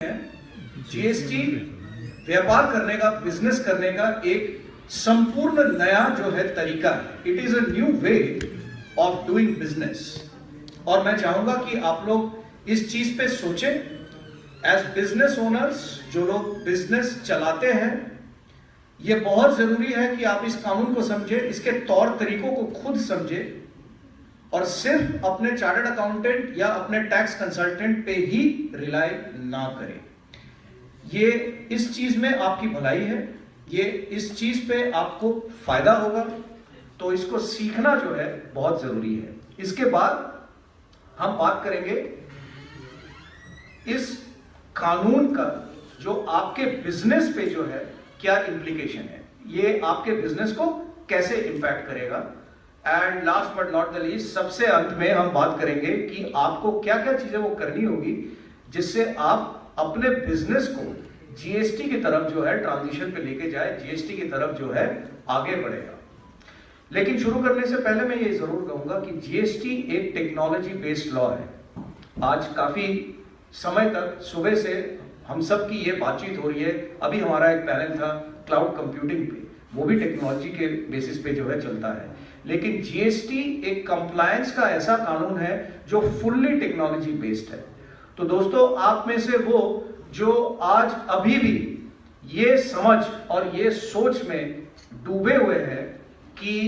GST व्यापार करने का बिज़नेस करने का एक संपूर्ण नया जो है तरीका है। It is a new way of doing business और मैं चाहूँगा कि आप लोग इस चीज़ पे सोचें। एज बिज़नेस ओनर्स जो लोग बिज़नेस चलाते हैं, ये बहुत ज़रूरी है कि आप इस कानून को समझें, इसके तौर तरीकों को खुद समझें। और सिर्फ़ अपने चार्टर्ड अकाउंटेंट या अपने टैक्स कंसल्टेंट पे ही रिलाई ना करें। ये इस चीज़ में आपकी भलाई है, ये इस चीज़ पे आपको फ़ायदा होगा। तो इसको सीखना जो है बहुत ज़रूरी है। इसके बाद हम बात करेंगे इस कानून का जो आपके बिज़नेस पे जो है क्या इंप्लीकेशन है। ये आपके बिज़नेस को कैसे इंपैक्ट करेगा। And last but not the least सबसे अंत में हम बात करेंगे कि आपको क्या क्या चीज़ें वो करनी होगी, जिससे आप अपने बिज़नेस को जीएसटी की तरफ़ जो है ट्रांजिशन पे लेके जाए जीएसटी की तरफ़ जो है आगे बढ़ेगा। लेकिन शुरू करने से पहले मैं ये ज़रूर कहूँगा कि जीएसटी एक टेक्नोलॉजी बेस्ड लॉ है। आज काफ़ी समय तक सुबह से हम सब की ये बातचीत हो रही है। अभी हमारा एक पैनल था क्लाउड कंप्यूटिंग पे। वो भी टेक्नोलॉजी के बेसिस पे जो है चलता है। लेकिन जीएसटी एक कंप्लायंस का ऐसा कानून है जो फुल्ली टेक्नोलॉजी बेस्ड है। तो दोस्तों, आप में से वो जो आज अभी भी ये समझ और ये सोच में डूबे हुए हैं कि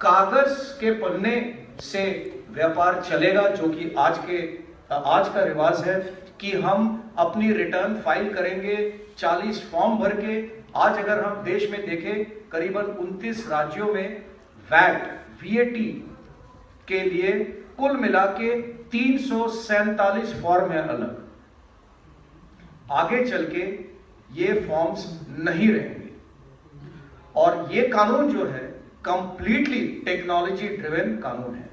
कागज़ के पन्ने से व्यापार चलेगा, जो कि आज के, आज का रिवाज है कि हम अपनी रिटर्न फ़ाइल करेंगे 40 फॉर्म भर के। आज अगर हम देश में देखें, करीबन 29 राज्यों में वैट वीएटी के लिए कुल मिला के तीन फॉर्म है अलग। आगे चल के ये फॉर्म्स नहीं रहेंगे। और ये कानून जो है कंप्लीटली टेक्नोलॉजी ड्रिवेन कानून है।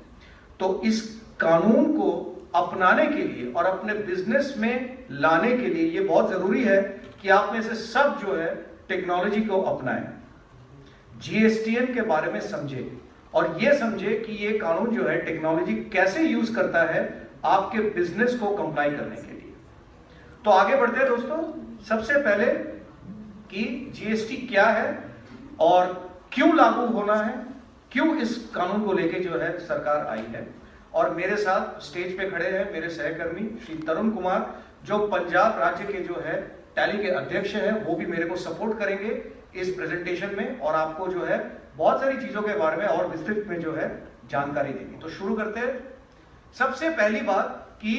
तो इस कानून को अपनाने के लिए और अपने बिज़नेस में लाने के लिए ये बहुत ज़रूरी है कि आप में से सब जो है टेक्नोलॉजी को अपनाएँ। जीएसटीएन के बारे में समझे। और ये समझे कि ये कानून जो है टेक्नोलॉजी कैसे यूज़ करता है आपके बिज़नेस को कंप्लाई करने के लिए। तो आगे बढ़ते हैं दोस्तों, सबसे पहले कि जीएसटी क्या है और क्यों लागू होना है, क्यों इस कानून को लेके जो है सरकार आई है। और मेरे साथ स्टेज पे खड़े हैं मेरे सहकर्मी श्री तरुण कुमार, जो पंजाब राज्य के जो है टैली के अध्यक्ष हैं, वो भी मेरे को सपोर्ट करेंगे इस प्रेजेंटेशन में और आपको जो है बहुत सारी चीज़ों के बारे में और विस्तृत में जो है जानकारी देंगे। तो शुरू करते हैं। सबसे पहली बात कि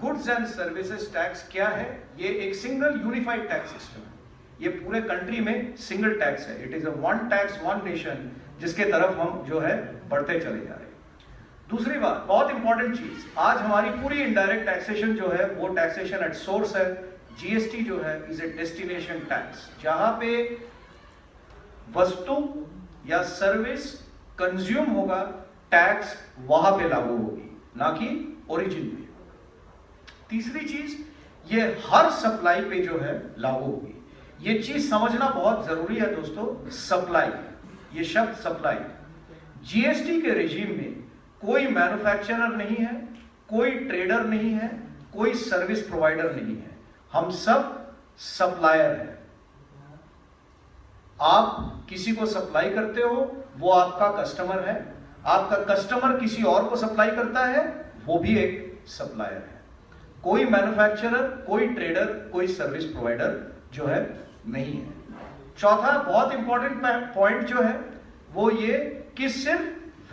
गुड्स एंड सर्विसेज़ टैक्स क्या है? ये एक सिंगल यूनिफाइड टैक्स सिस्टम है। ये पूरे कंट्री में सिंगल टैक्स है। It is a one tax one nation जिसके तरफ़ हम जो है बढ़ते चले जा रहे हैं। दूसरी बात, बहुत इंपॉर्टेंट चीज़। आज हमारी पूरी इनडायरेक्ट टैक्सेशन जो है, वो टैक्सेशन एट सोर्स है। जीएसटी जो है इज़ ए डेस्टिनेशन टैक्स जहाँ पे वस्तु या सर्विस कंज्यूम होगा टैक्स वहाँ पे लागू होगी, ना कि ओरिजिन पे तीसरी चीज़, ये हर सप्लाई पे जो है लागू होगी। ये चीज़ समझना बहुत ज़रूरी है दोस्तों सप्लाई ये शब्द सप्लाई जीएसटी के रेजिम में कोई मैन्युफैक्चरर नहीं है, कोई ट्रेडर नहीं है, कोई सर्विस प्रोवाइडर नहीं है। हम सब सप्लायर हैं। आप किसी को सप्लाई करते हो, वो आपका कस्टमर है। आपका कस्टमर किसी और को सप्लाई करता है, वो भी एक सप्लायर है। कोई मैन्युफैक्चरर कोई ट्रेडर कोई सर्विस प्रोवाइडर जो है, नहीं है। चौथा बहुत इंपॉर्टेंट पॉइंट जो है, वो ये कि सिर्फ़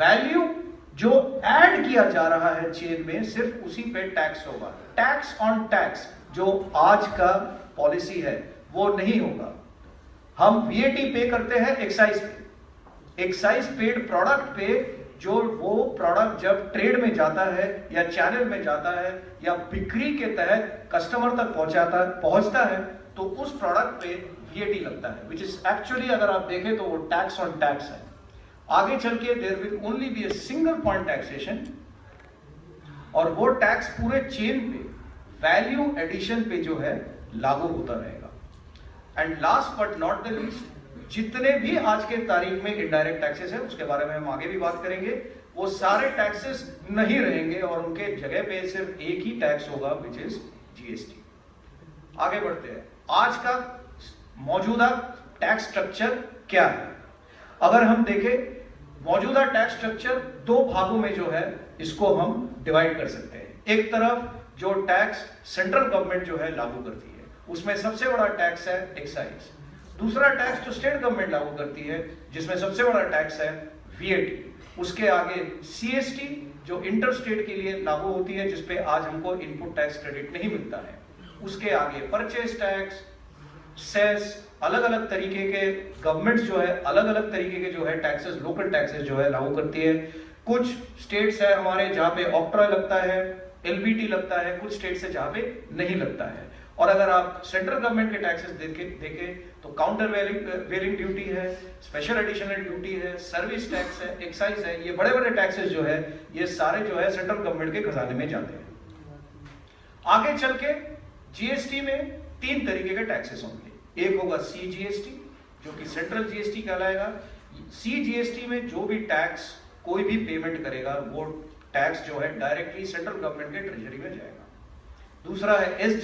वैल्यू जो ऐड किया जा रहा है चेन में, सिर्फ़ उसी पे टैक्स होगा। टैक्स ऑन टैक्स जो आज का पॉलिसी है, वो नहीं होगा। हम वीएटी पे करते हैं एक्साइज पे। एक्साइज पेड प्रोडक्ट पे जो वो प्रोडक्ट जब ट्रेड में जाता है या चैनल में जाता है या बिक्री के तहत कस्टमर तक पहुंचाता पहुँचता है तो उस प्रोडक्ट पे वीएटी लगता है विच इज़ एक्चुअली अगर आप देखें तो वो टैक्स ऑन टैक्स है। आगे चल के there will only be a single point taxation और वो टैक्स पूरे चेन पे वैल्यू एडिशन पे जो है लागू होता रहेगा। And last but not the least जितने भी आज के तारीख में इनडायरेक्ट टैक्सेस है, उसके बारे में हम आगे भी बात करेंगे। वो सारे टैक्सेस नहीं रहेंगे और उनके जगह पे सिर्फ़ एक ही टैक्स होगा विच इज़ जीएसटी आगे बढ़ते हैं। आज का मौजूदा टैक्स स्ट्रक्चर क्या है? अगर हम देखें, मौजूदा टैक्स स्ट्रक्चर दो भागों में जो है, इसको हम डिवाइड कर सकते हैं। एक तरफ़ जो टैक्स सेंट्रल गवर्नमेंट जो है, लागू करती है। उसमें सबसे बड़ा टैक्स है एक्साइज दूसरा टैक्स जो स्टेट गवर्नमेंट लागू करती है, जिसमें सबसे बड़ा टैक्स है वीएटी उसके आगे सीएसटी जो इंटर स्टेट के लिए लागू होती है, जिसपे आज हमको इनपुट टैक्स क्रेडिट नहीं मिलता है। उसके आगे परचेज टैक्स सेस अलग अलग तरीके के गवर्नमेंट जो है अलग अलग तरीके के जो है टैक्सेस लोकल टैक्सेस जो है लागू करती है। कुछ स्टेट्स है हमारे जहाँ पे ऑक्ट्रॉय लगता है एलबीटी लगता है, कुछ स्टेट से जहाँ पे नहीं लगता है। और अगर आप सेंट्रल गवर्नमेंट के टैक्सेस देखे, देखें तो काउंटर वेरिंग ड्यूटी है स्पेशल एडिशनल ड्यूटी है सर्विस टैक्स है एक्साइज है, ये बड़े बड़े टैक्सेस जो है, ये सारे जो है सेंट्रल गवर्नमेंट के खजाने में जाते हैं। आगे चल के जीएसटी में तीन तरीके के टैक्सेस होंगे। एक होगा सी जीएसटी जो कि सेंट्रल जीएसटी कहलाएगा। सी जीएसटी में जो भी टैक्स कोई भी पेमेंट करेगा, वो टैक्स जो है डायरेक्टली सेंट्रल गवर्नमेंट के ट्रेजरी में जाएगा। दूसरा है एस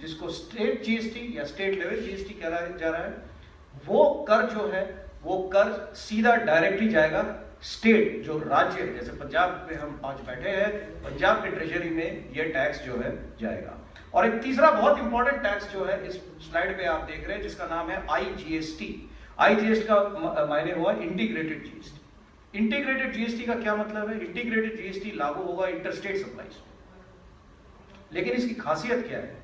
जिसको स्टेट जीएसटी या स्टेट लेवल जीएसटी कह जा रहा है। वो कर जो है, वो कर सीधा डायरेक्टली जाएगा स्टेट जो राज्य है। जैसे पंजाब में हम आज बैठे हैं, पंजाब के ट्रेजरी में ये टैक्स जो है जाएगा। और एक तीसरा बहुत इंपॉर्टेंट टैक्स जो है, इस स्लाइड पे आप देख रहे हैं, जिसका नाम है आईजीएसटी आईजीएसटी का मायने हुआ इंटीग्रेटेड जीएसटी इंटीग्रेटेड जीएसटी का क्या मतलब है? इंटीग्रेटेड जीएसटी लागू होगा इंटरस्टेट सप्लाईज लेकिन इसकी खासियत क्या है?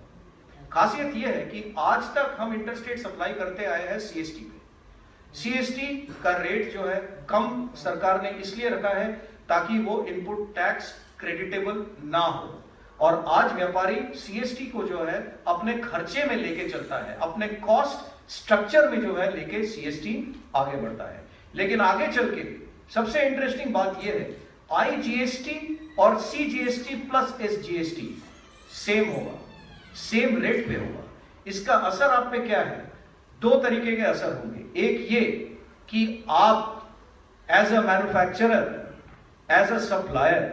खासियत यह है कि आज तक हम इंटरस्टेट सप्लाई करते आए हैं सीएसटी पे। सीएसटी का रेट जो है कम सरकार ने इसलिए रखा है ताकि वो इनपुट टैक्स क्रेडिटेबल ना हो। और आज व्यापारी सीएसटी को जो है अपने खर्चे में लेके चलता है, अपने कॉस्ट स्ट्रक्चर में जो है लेके सीएसटी आगे बढ़ता है। लेकिन आगे चल के सबसे इंटरेस्टिंग बात यह है आईजीएसटी और सीजीएसटी प्लस एसजीएसटी सेम होगा। सेम रेट पे होगा। इसका असर आप पे क्या है? दो तरीके के असर होंगे। एक ये कि आप as a manufacturer as a supplier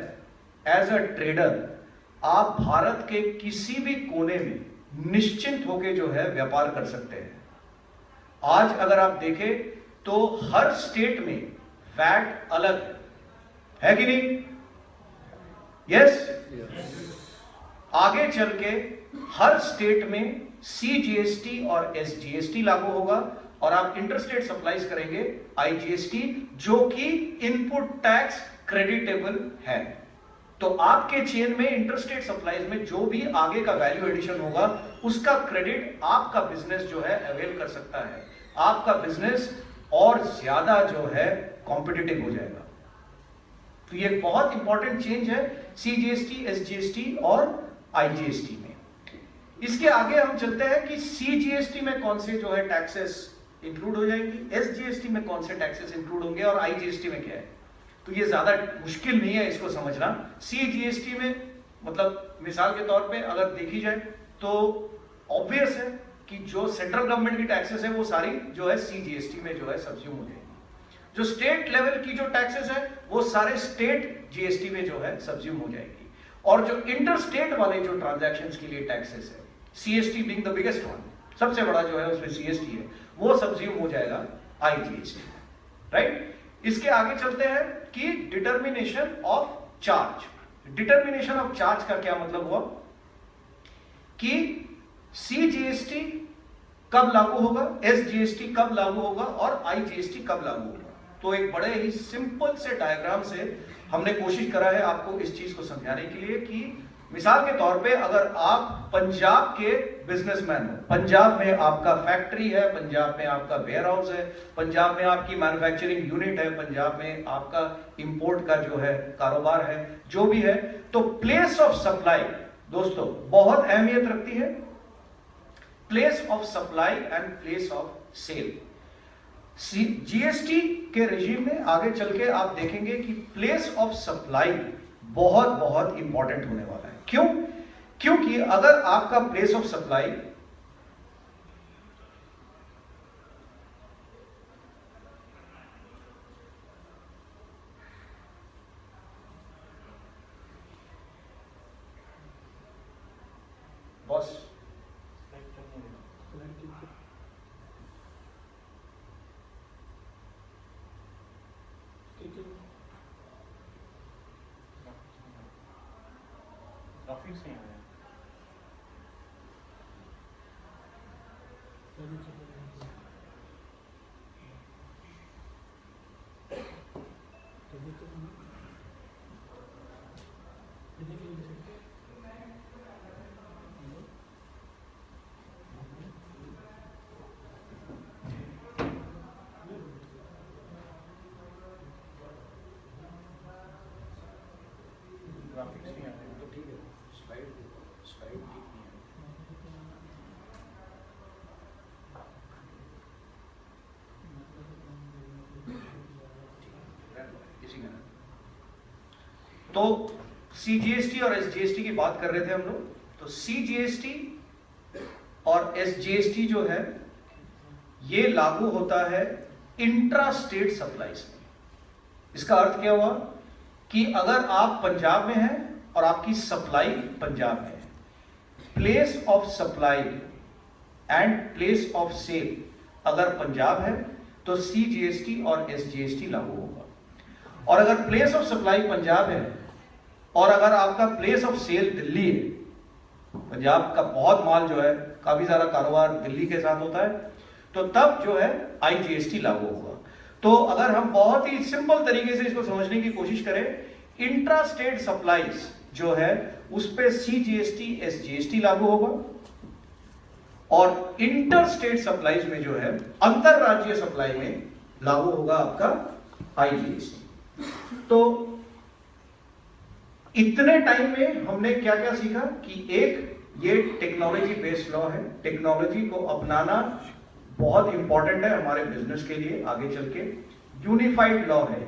as a trader आप भारत के किसी भी कोने में निश्चिंत होकर जो है व्यापार कर सकते हैं। आज अगर आप देखें तो हर स्टेट में वैट अलग है। है कि नहीं? Yes yes? आगे चल के हर स्टेट में सी जीएसटी और एस जीएसटी लागू होगा और आप इंटरस्टेट सप्लाईज करेंगे आईजीएसटी जो कि इनपुट टैक्स क्रेडिटेबल है। तो आपके चेन में इंटरस्टेट सप्लाईज में जो भी आगे का वैल्यू एडिशन होगा, उसका क्रेडिट आपका बिज़नेस जो है अवेल कर सकता है। आपका बिज़नेस और ज़्यादा जो है कॉम्पिटेटिव हो जाएगा। तो ये बहुत इंपॉर्टेंट चेंज है सीजीएसटी एसजीएसटी और आईजीएसटी में। इसके आगे हम चलते हैं कि सीजीएसटी में कौन से जो है टैक्सेस इंक्लूड हो जाएँगी एसजीएसटी में कौन से टैक्सेस इंक्लूड होंगे और आईजीएसटी में क्या है। तो ये ज़्यादा मुश्किल नहीं है इसको समझना। सीजीएसटी में मतलब मिसाल के तौर पे अगर देखी जाए तो ऑब्वियस है कि जो सेंट्रल गवर्नमेंट की टैक्सेस है वो सारी जो है सीजीएसटी में जो है सब्ज्यूम हो जाएगी। जो स्टेट लेवल की जो टैक्सेस है वो सारे स्टेट जीएसटी में जो है सब्ज्यूम हो जाएगी। और जो इंटर स्टेट वाले जो ट्रांजेक्शन के लिए टैक्सेस है CST being the biggest one सबसे बड़ा जो है उसमें सीएसटी है, वो सब्ज्यूम हो जाएगा आईजीएसटी राइट इसके आगे चलते हैं कि determination of charge determination of charge का क्या मतलब हुआ? कि सी सीजीएसटी कब लागू होगा एस एसजीएसटी कब लागू होगा और आईजीएसटी कब लागू होगा? तो एक बड़े ही सिंपल से डायग्राम से हमने कोशिश करा है आपको इस चीज़ को समझाने के लिए कि मिसाल के तौर पे अगर आप पंजाब के बिजनेसमैन हो, पंजाब में आपका फैक्ट्री है, पंजाब में आपका वेयर हाउस है, पंजाब में आपकी मैन्युफैक्चरिंग यूनिट है, पंजाब में आपका इंपोर्ट का जो है कारोबार है, जो भी है तो प्लेस ऑफ़ सप्लाई दोस्तों, बहुत अहमियत रखती है। Place of supply and place of sale GST के रेजिम में आगे चल के आप देखेंगे कि प्लेस ऑफ़ सप्लाई बहुत बहुत इंपॉर्टेंट होने वाला है। क्यों? क्योंकि अगर आपका place of supply boss graphics नहीं आया ग्राफिक्स नहीं आया तो ठीक है स्लाइड देखो स्लाइड ठीक नहीं है इसी में तो सीजीएसटी और एसजीएसटी की बात कर रहे थे हम लोग। तो सीजीएसटी और एसजीएसटी जो है, ये लागू होता है इंट्रा स्टेट सप्लाईज में। इसका अर्थ क्या हुआ? कि अगर आप पंजाब में हैं और आपकी सप्लाई पंजाब में है place of supply and place of sale अगर पंजाब है तो सीजीएसटी और एसजीएसटी लागू होगा। और अगर प्लेस ऑफ़ सप्लाई पंजाब है, और अगर आपका प्लेस ऑफ़ सेल दिल्ली है, पंजाब का बहुत माल जो है, काफ़ी सारा कारोबार दिल्ली के साथ होता है तो तब जो है आईजीएसटी लागू होगा। तो अगर हम बहुत ही सिंपल तरीके से इसको समझने की कोशिश करें इंट्रा स्टेट सप्लाईज जो है, उस पर एस एसजीएसटी लागू होगा। और इंटर स्टेट सप्लाईज में जो है, अंतरराज्यीय सप्लाई में लागू होगा आपका आईजीएसटी तो इतने टाइम में हमने क्या क्या सीखा कि एक, ये टेक्नोलॉजी बेस्ड लॉ है। टेक्नोलॉजी को अपनाना बहुत इंपॉर्टेंट है हमारे बिज़नेस के लिए आगे चल के। यूनिफाइड लॉ है।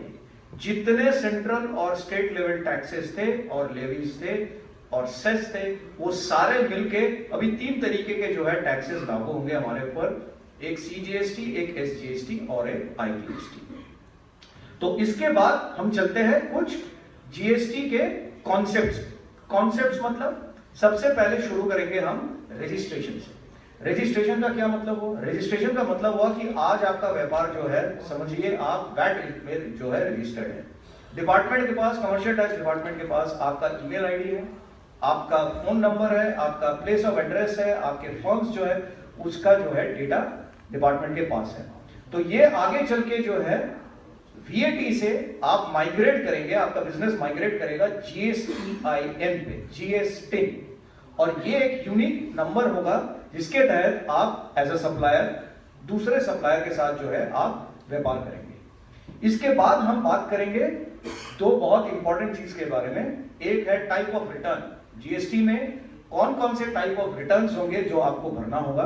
जितने सेंट्रल और स्टेट लेवल टैक्सेस थे और लेवीज थे और सेस थे, वो सारे मिलके अभी तीन तरीके के जो है टैक्सेस लागू होंगे हमारे ऊपर। एक सीजीएसटी एक एसजीएसटी और एक आईजीएसटी तो इसके बाद हम चलते हैं कुछ जीएसटी के कॉन्सेप्ट्स कॉन्सेप्ट्स मतलब सबसे पहले शुरू करेंगे हम रजिस्ट्रेशन से। रजिस्ट्रेशन का क्या मतलब हुआ? रजिस्ट्रेशन का मतलब हुआ कि आज आपका व्यापार जो है, समझिए आप वैट में जो है रजिस्टर्ड है। डिपार्टमेंट के पास कमर्शियल टैक्स डिपार्टमेंट के पास आपका ईमेल आईडी है, आपका फ़ोन नंबर है, आपका प्लेस ऑफ़ एड्रेस है, आपके फर्म्स जो है, उसका जो है डेटा डिपार्टमेंट के पास है। तो ये आगे चल के जो है वीएटी से आप माइग्रेट करेंगे, आपका बिज़नेस माइग्रेट करेगा जीएसटीआईएन पे जीएसटी और ये एक यूनिक नंबर होगा, जिसके तहत आप एज अ सप्लायर दूसरे सप्लायर के साथ जो है आप व्यापार करेंगे. इसके बाद हम बात करेंगे दो बहुत इंपॉर्टेंट चीज़ के बारे में. एक है टाइप ऑफ़ रिटर्न जीएसटी में कौन कौन से टाइप ऑफ़ रिटर्न्स होंगे जो आपको भरना होगा?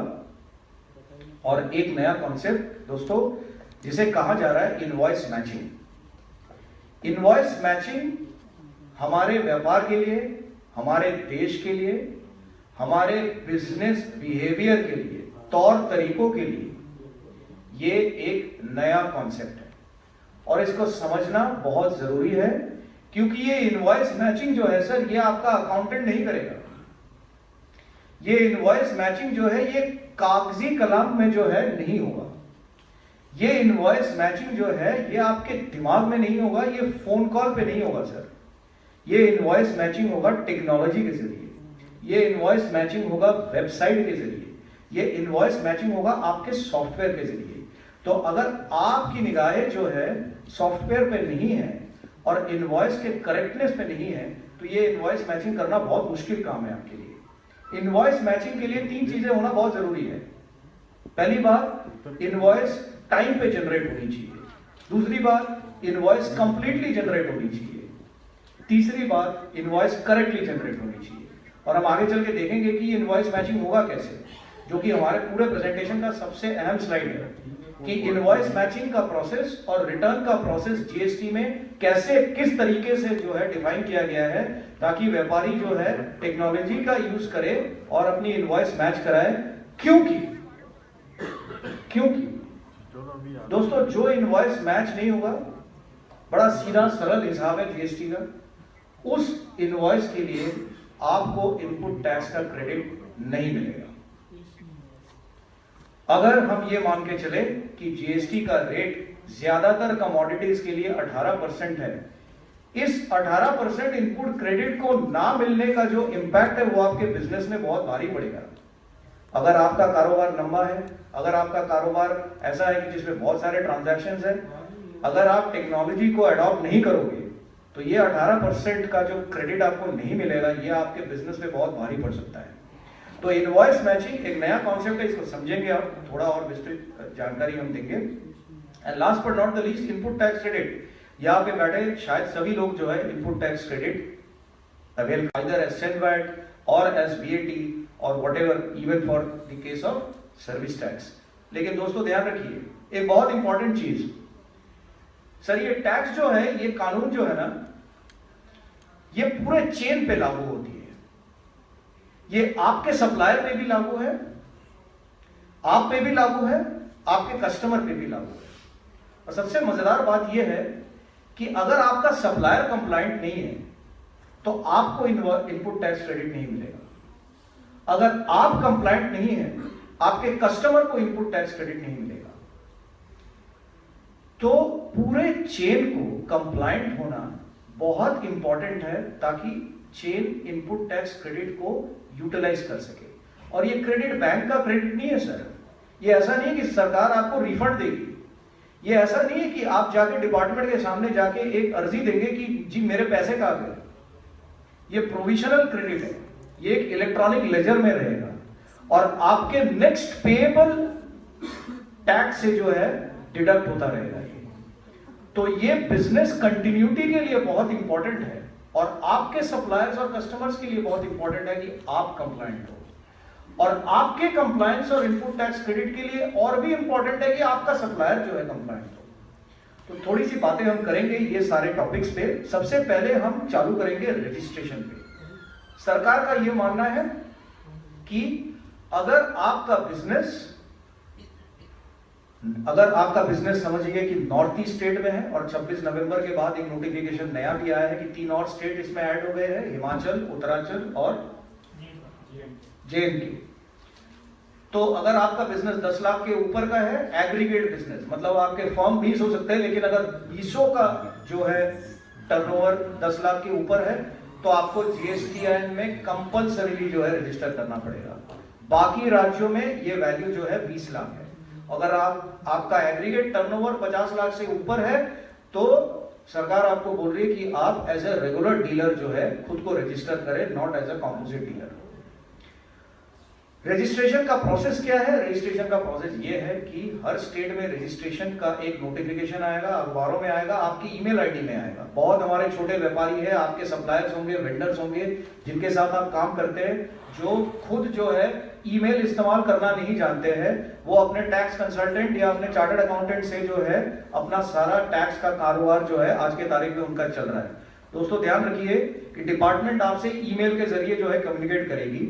और एक नया कॉन्सेप्ट दोस्तों जिसे कहा जा रहा है इनवॉइस मैचिंग इनवॉइस मैचिंग हमारे व्यापार के लिए, हमारे देश के लिए, हमारे बिज़नेस बिहेवियर के लिए, तौर तरीकों के लिए, ये एक नया कॉन्सेप्ट है। और इसको समझना बहुत ज़रूरी है, क्योंकि ये इनवॉइस मैचिंग जो है सर, ये आपका अकाउंटेंट नहीं करेगा। ये इनवॉइस मैचिंग जो है, ये कागज़ी कलाम में जो है नहीं होगा। ये इनवॉइस मैचिंग जो है, ये आपके दिमाग में नहीं होगा, ये फ़ोन कॉल पे नहीं होगा सर ये इनवॉइस मैचिंग होगा टेक्नोलॉजी के ज़रिए. ये इनवॉइस मैचिंग होगा वेबसाइट के ज़रिए. ये इनवॉइस मैचिंग होगा आपके सॉफ्टवेयर के ज़रिए. तो अगर आपकी निगाहें जो है सॉफ्टवेयर पे नहीं है और इनवॉइस के करेक्टनेस पे नहीं है तो ये इनवॉइस मैचिंग करना बहुत मुश्किल काम है आपके लिए. इनवॉइस मैचिंग के लिए तीन चीज़ें होना बहुत ज़रूरी है. पहली बात इनवॉइस टाइम पे जनरेट होनी चाहिए। दूसरी बात इनवॉइस कंप्लीटली जनरेट होनी चाहिए। तीसरी बात इनवॉइस करेक्टली जनरेट होनी चाहिए। और हम आगे चल के देखेंगे कि इनवॉइस मैचिंग होगा कैसे, जो कि हमारे पूरे प्रेजेंटेशन का सबसे अहम स्लाइड है कि इनवॉइस मैचिंग का प्रोसेस और रिटर्न का प्रोसेस जीएसटी में कैसे, किस तरीके से जो है डिफाइन किया गया है, ताकि व्यापारी जो है टेक्नोलॉजी का यूज़ करे और अपनी इनवॉइस मैच कराए, क्योंकि क्योंकि दोस्तों, जो इनवॉइस मैच नहीं होगा, बड़ा सीधा, सरल हिसाब है जीएसटी का, उस इनवॉइस के लिए आपको इनपुट टैक्स का क्रेडिट नहीं मिलेगा। अगर हम ये मान के चले कि जीएसटी का रेट ज़्यादातर कमोडिटीज के लिए 18 परसेंट है, इस 18 परसेंट इनपुट क्रेडिट को ना मिलने का जो इंपैक्ट है, वो आपके बिज़नेस में बहुत भारी पड़ेगा। अगर आपका कारोबार लंबा है, अगर आपका कारोबार ऐसा है कि जिसमें बहुत सारे ट्रांजैक्शन है, अगर आप टेक्नोलॉजी को अडॉप्ट नहीं करोगे तो ये 18 परसेंट का जो क्रेडिट आपको नहीं मिलेगा, ये आपके बिज़नेस में बहुत भारी पड़ सकता है। तो इनवॉइस मैचिंग एक नया कॉन्सेप्ट है, इसको समझेंगे आप, थोड़ा और विस्तृत जानकारी हम देंगे। And last but not the least input tax credit यहाँ पे बैठे शायद सभी लोग जो है input tax credit avail as sale VAT और एज वीएटी और whatever even for the case of service tax लेकिन दोस्तों, ध्यान रखिए, एक बहुत इंपॉर्टेंट चीज़। सर, ये टैक्स जो है, ये कानून जो है ना, ये पूरे चेन पे लागू होती है। ये आपके सप्लायर पे भी लागू है, आप पे भी लागू है, आपके कस्टमर पे भी लागू है। और सबसे मज़ेदार बात यह है कि अगर आपका सप्लायर कंप्लाइंट नहीं है तो आपको इनपुट टैक्स क्रेडिट नहीं मिलेगा। अगर आप कंप्लाइंट नहीं है, आपके कस्टमर को इनपुट टैक्स क्रेडिट नहीं मिलेगा। तो पूरे चेन को कंप्लाइंट होना बहुत इंपॉर्टेंट है ताकि चेन इनपुट टैक्स क्रेडिट को यूटिलाइज कर सके। और ये क्रेडिट बैंक का क्रेडिट नहीं है सर ये ऐसा नहीं है कि सरकार आपको रिफंड देगी। ये ऐसा नहीं है कि आप जाके डिपार्टमेंट के सामने जाके एक अर्जी देंगे कि, जी, मेरे पैसे कहा गए? ये प्रोविजनल क्रेडिट है। ये एक इलेक्ट्रॉनिक लेजर में रहेगा। और आपके नेक्स्ट पेएबल टैक्स से जो है डिडक्ट होता रहेगा। ये तो ये बिज़नेस कंटिन्यूटी के लिए बहुत इंपॉर्टेंट है और आपके सप्लायर्स और कस्टमर्स के लिए बहुत इंपॉर्टेंट है कि आप कंप्लायंट हो। और आपके कंप्लायंस और इनपुट टैक्स क्रेडिट के लिए और भी इंपॉर्टेंट है कि आपका सप्लायर जो है कंप्लायंट हो। तो थोड़ी सी बातें हम करेंगे ये सारे टॉपिक्स पे। सबसे पहले हम चालू करेंगे रजिस्ट्रेशन पे। सरकार का यह मानना है कि अगर आपका बिज़नेस अगर आपका बिज़नेस समझिए कि नॉर्थ ईस्ट स्टेट में है और 26 नवंबर के बाद एक नोटिफिकेशन नया भी आया है कि तीन और स्टेट इसमें ऐड हो गए हैं, हिमाचल, उत्तरांचल और जे तो अगर आपका बिज़नेस 10 लाख के ऊपर का है एग्रीगेट बिज़नेस मतलब आपके फॉर्म 20 हो सकते हैं, लेकिन अगर बीसों का जो है टर्नओवर 10 लाख के ऊपर है तो आपको जीएसटी में कंपल्सरीली जो है रजिस्टर करना पड़ेगा। बाकी राज्यों में ये वैल्यू जो है 20 लाख है। अगर आप, आपका एग्रीगेट टर्नओवर 50 लाख से ऊपर है तो सरकार आपको बोल रही है कि आप एज ए रेगुलर डीलर जो है, खुद को रजिस्टर करें not as a composite dealer registration का प्रोसेस क्या है? रजिस्ट्रेशन का प्रोसेस ये है कि हर स्टेट में रजिस्ट्रेशन का एक नोटिफिकेशन आएगा, अखबारों में आएगा, आपकी ईमेल आईडी में आएगा। बहुत हमारे छोटे व्यापारी है, आपके सप्लायर्स होंगे वेंडर्स होंगे, जिनके साथ आप काम करते हैं, जो खुद जो है ईमेल इस्तेमाल करना नहीं जानते हैं, वो अपने टैक्स कंसल्टेंट या अपने चार्टर्ड अकाउंटेंट से जो है अपना सारा टैक्स का कारोबार जो है आज के तारीख में उनका चल रहा है। दोस्तों, ध्यान रखिए कि डिपार्टमेंट आपसे ईमेल के ज़रिए जो है कम्युनिकेट करेगी।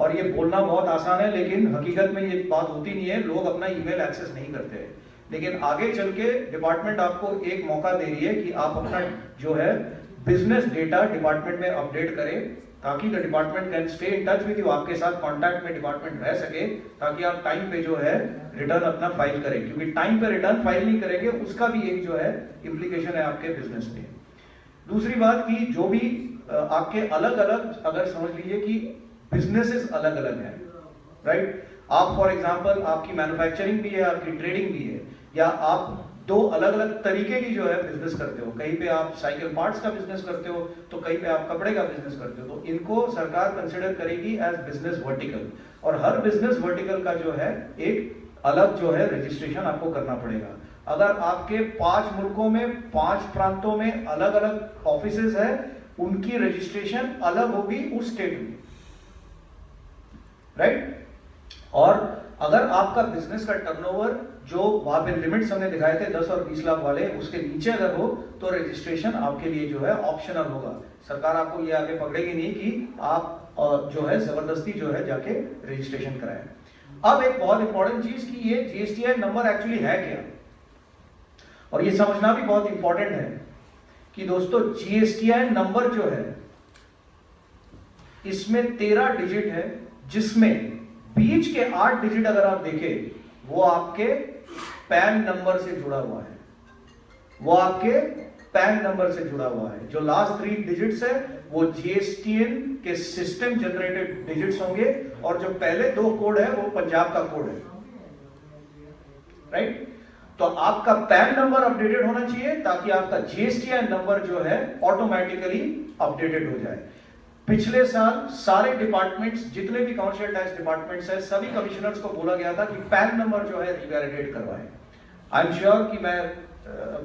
और ये बोलना बहुत आसान है, लेकिन हकीकत में ये बात होती नहीं है। लोग अपना ईमेल एक्सेस नहीं करते। हैं लेकिन आगे चल के डिपार्टमेंट आपको एक मौका दे रही है कि आप अपना जो है बिज़नेस डेटा डिपार्टमेंट में अपडेट करें, ताकि the department can stay in touch with you आपके साथ कांटेक्ट में डिपार्टमेंट रह सके, ताकि आप टाइम पे जो है रिटर्न अपना फ़ाइल करें। क्योंकि टाइम पे रिटर्न फ़ाइल नहीं करेंगे, उसका भी एक जो है इम्प्लीकेशन है आपके बिज़नेस में दूसरी बात की जो भी आपके अलग अलग अगर समझ लीजिए कि बिजनेसेस अलग अलग हैं राइट आप फॉर एग्जांपल आपकी मैन्युफैक्चरिंग भी है, आपकी ट्रेडिंग भी है, या आप दो अलग अलग तरीके की जो है बिज़नेस करते हो। कहीं पे आप साइकिल पार्ट्स का बिज़नेस करते हो तो कहीं पे आप कपड़े का बिज़नेस करते हो। तो इनको सरकार कंसिडर करेगी एज बिज़नेस वर्टिकल और हर बिज़नेस वर्टिकल का जो है, एक अलग जो है रजिस्ट्रेशन आपको करना पड़ेगा। अगर आपके पाँच मुल्कों में, पाँच प्रांतों में अलग अलग ऑफ़िस है, उनकी रजिस्ट्रेशन अलग होगी उस स्टेट में। राइट और अगर आपका बिज़नेस का टर्नओवर जो वहाँ पे लिमिट्स हमने दिखाए थे 10 और 20 लाख वाले, उसके नीचे अगर हो तो रजिस्ट्रेशन आपके लिए जो है ऑप्शनल होगा। सरकार आपको ये आगे पकड़ेगी नहीं कि आप जो है ज़बरदस्ती जो है जाके रजिस्ट्रेशन कराएँ। अब एक बहुत इंपॉर्टेंट चीज़ की ये जीएसटीआई नंबर एक्चुअली है क्या? और ये समझना भी बहुत इंपॉर्टेंट है कि दोस्तों जीएसटीआई नंबर जो है, इसमें तेरह डिजिट है। जिसमें बीच के आठ डिजिट अगर आप देखें, वो आपके पैन नंबर से जुड़ा हुआ है। वो आपके पैन नंबर से जुड़ा हुआ है। जो लास्ट थ्री डिजिट्स है, वो जीएसटीएन के सिस्टम जनरेटेड डिजिट्स होंगे और जो पहले दो कोड है, वो पंजाब का कोड है। राइट तो आपका पैन नंबर अपडेटेड होना चाहिए ताकि आपका जीएसटीएन नंबर जो है ऑटोमेटिकली अपडेटेड हो जाए। पिछले साल सारे डिपार्टमेंट्स जितने भी कमर्शियल टैक्स डिपार्टमेंट्स है सभी कमिश्नर्स को बोला गया था कि पैन नंबर जो है रिवैलिडेट करवाएँ। आई एम श्योर कि मैं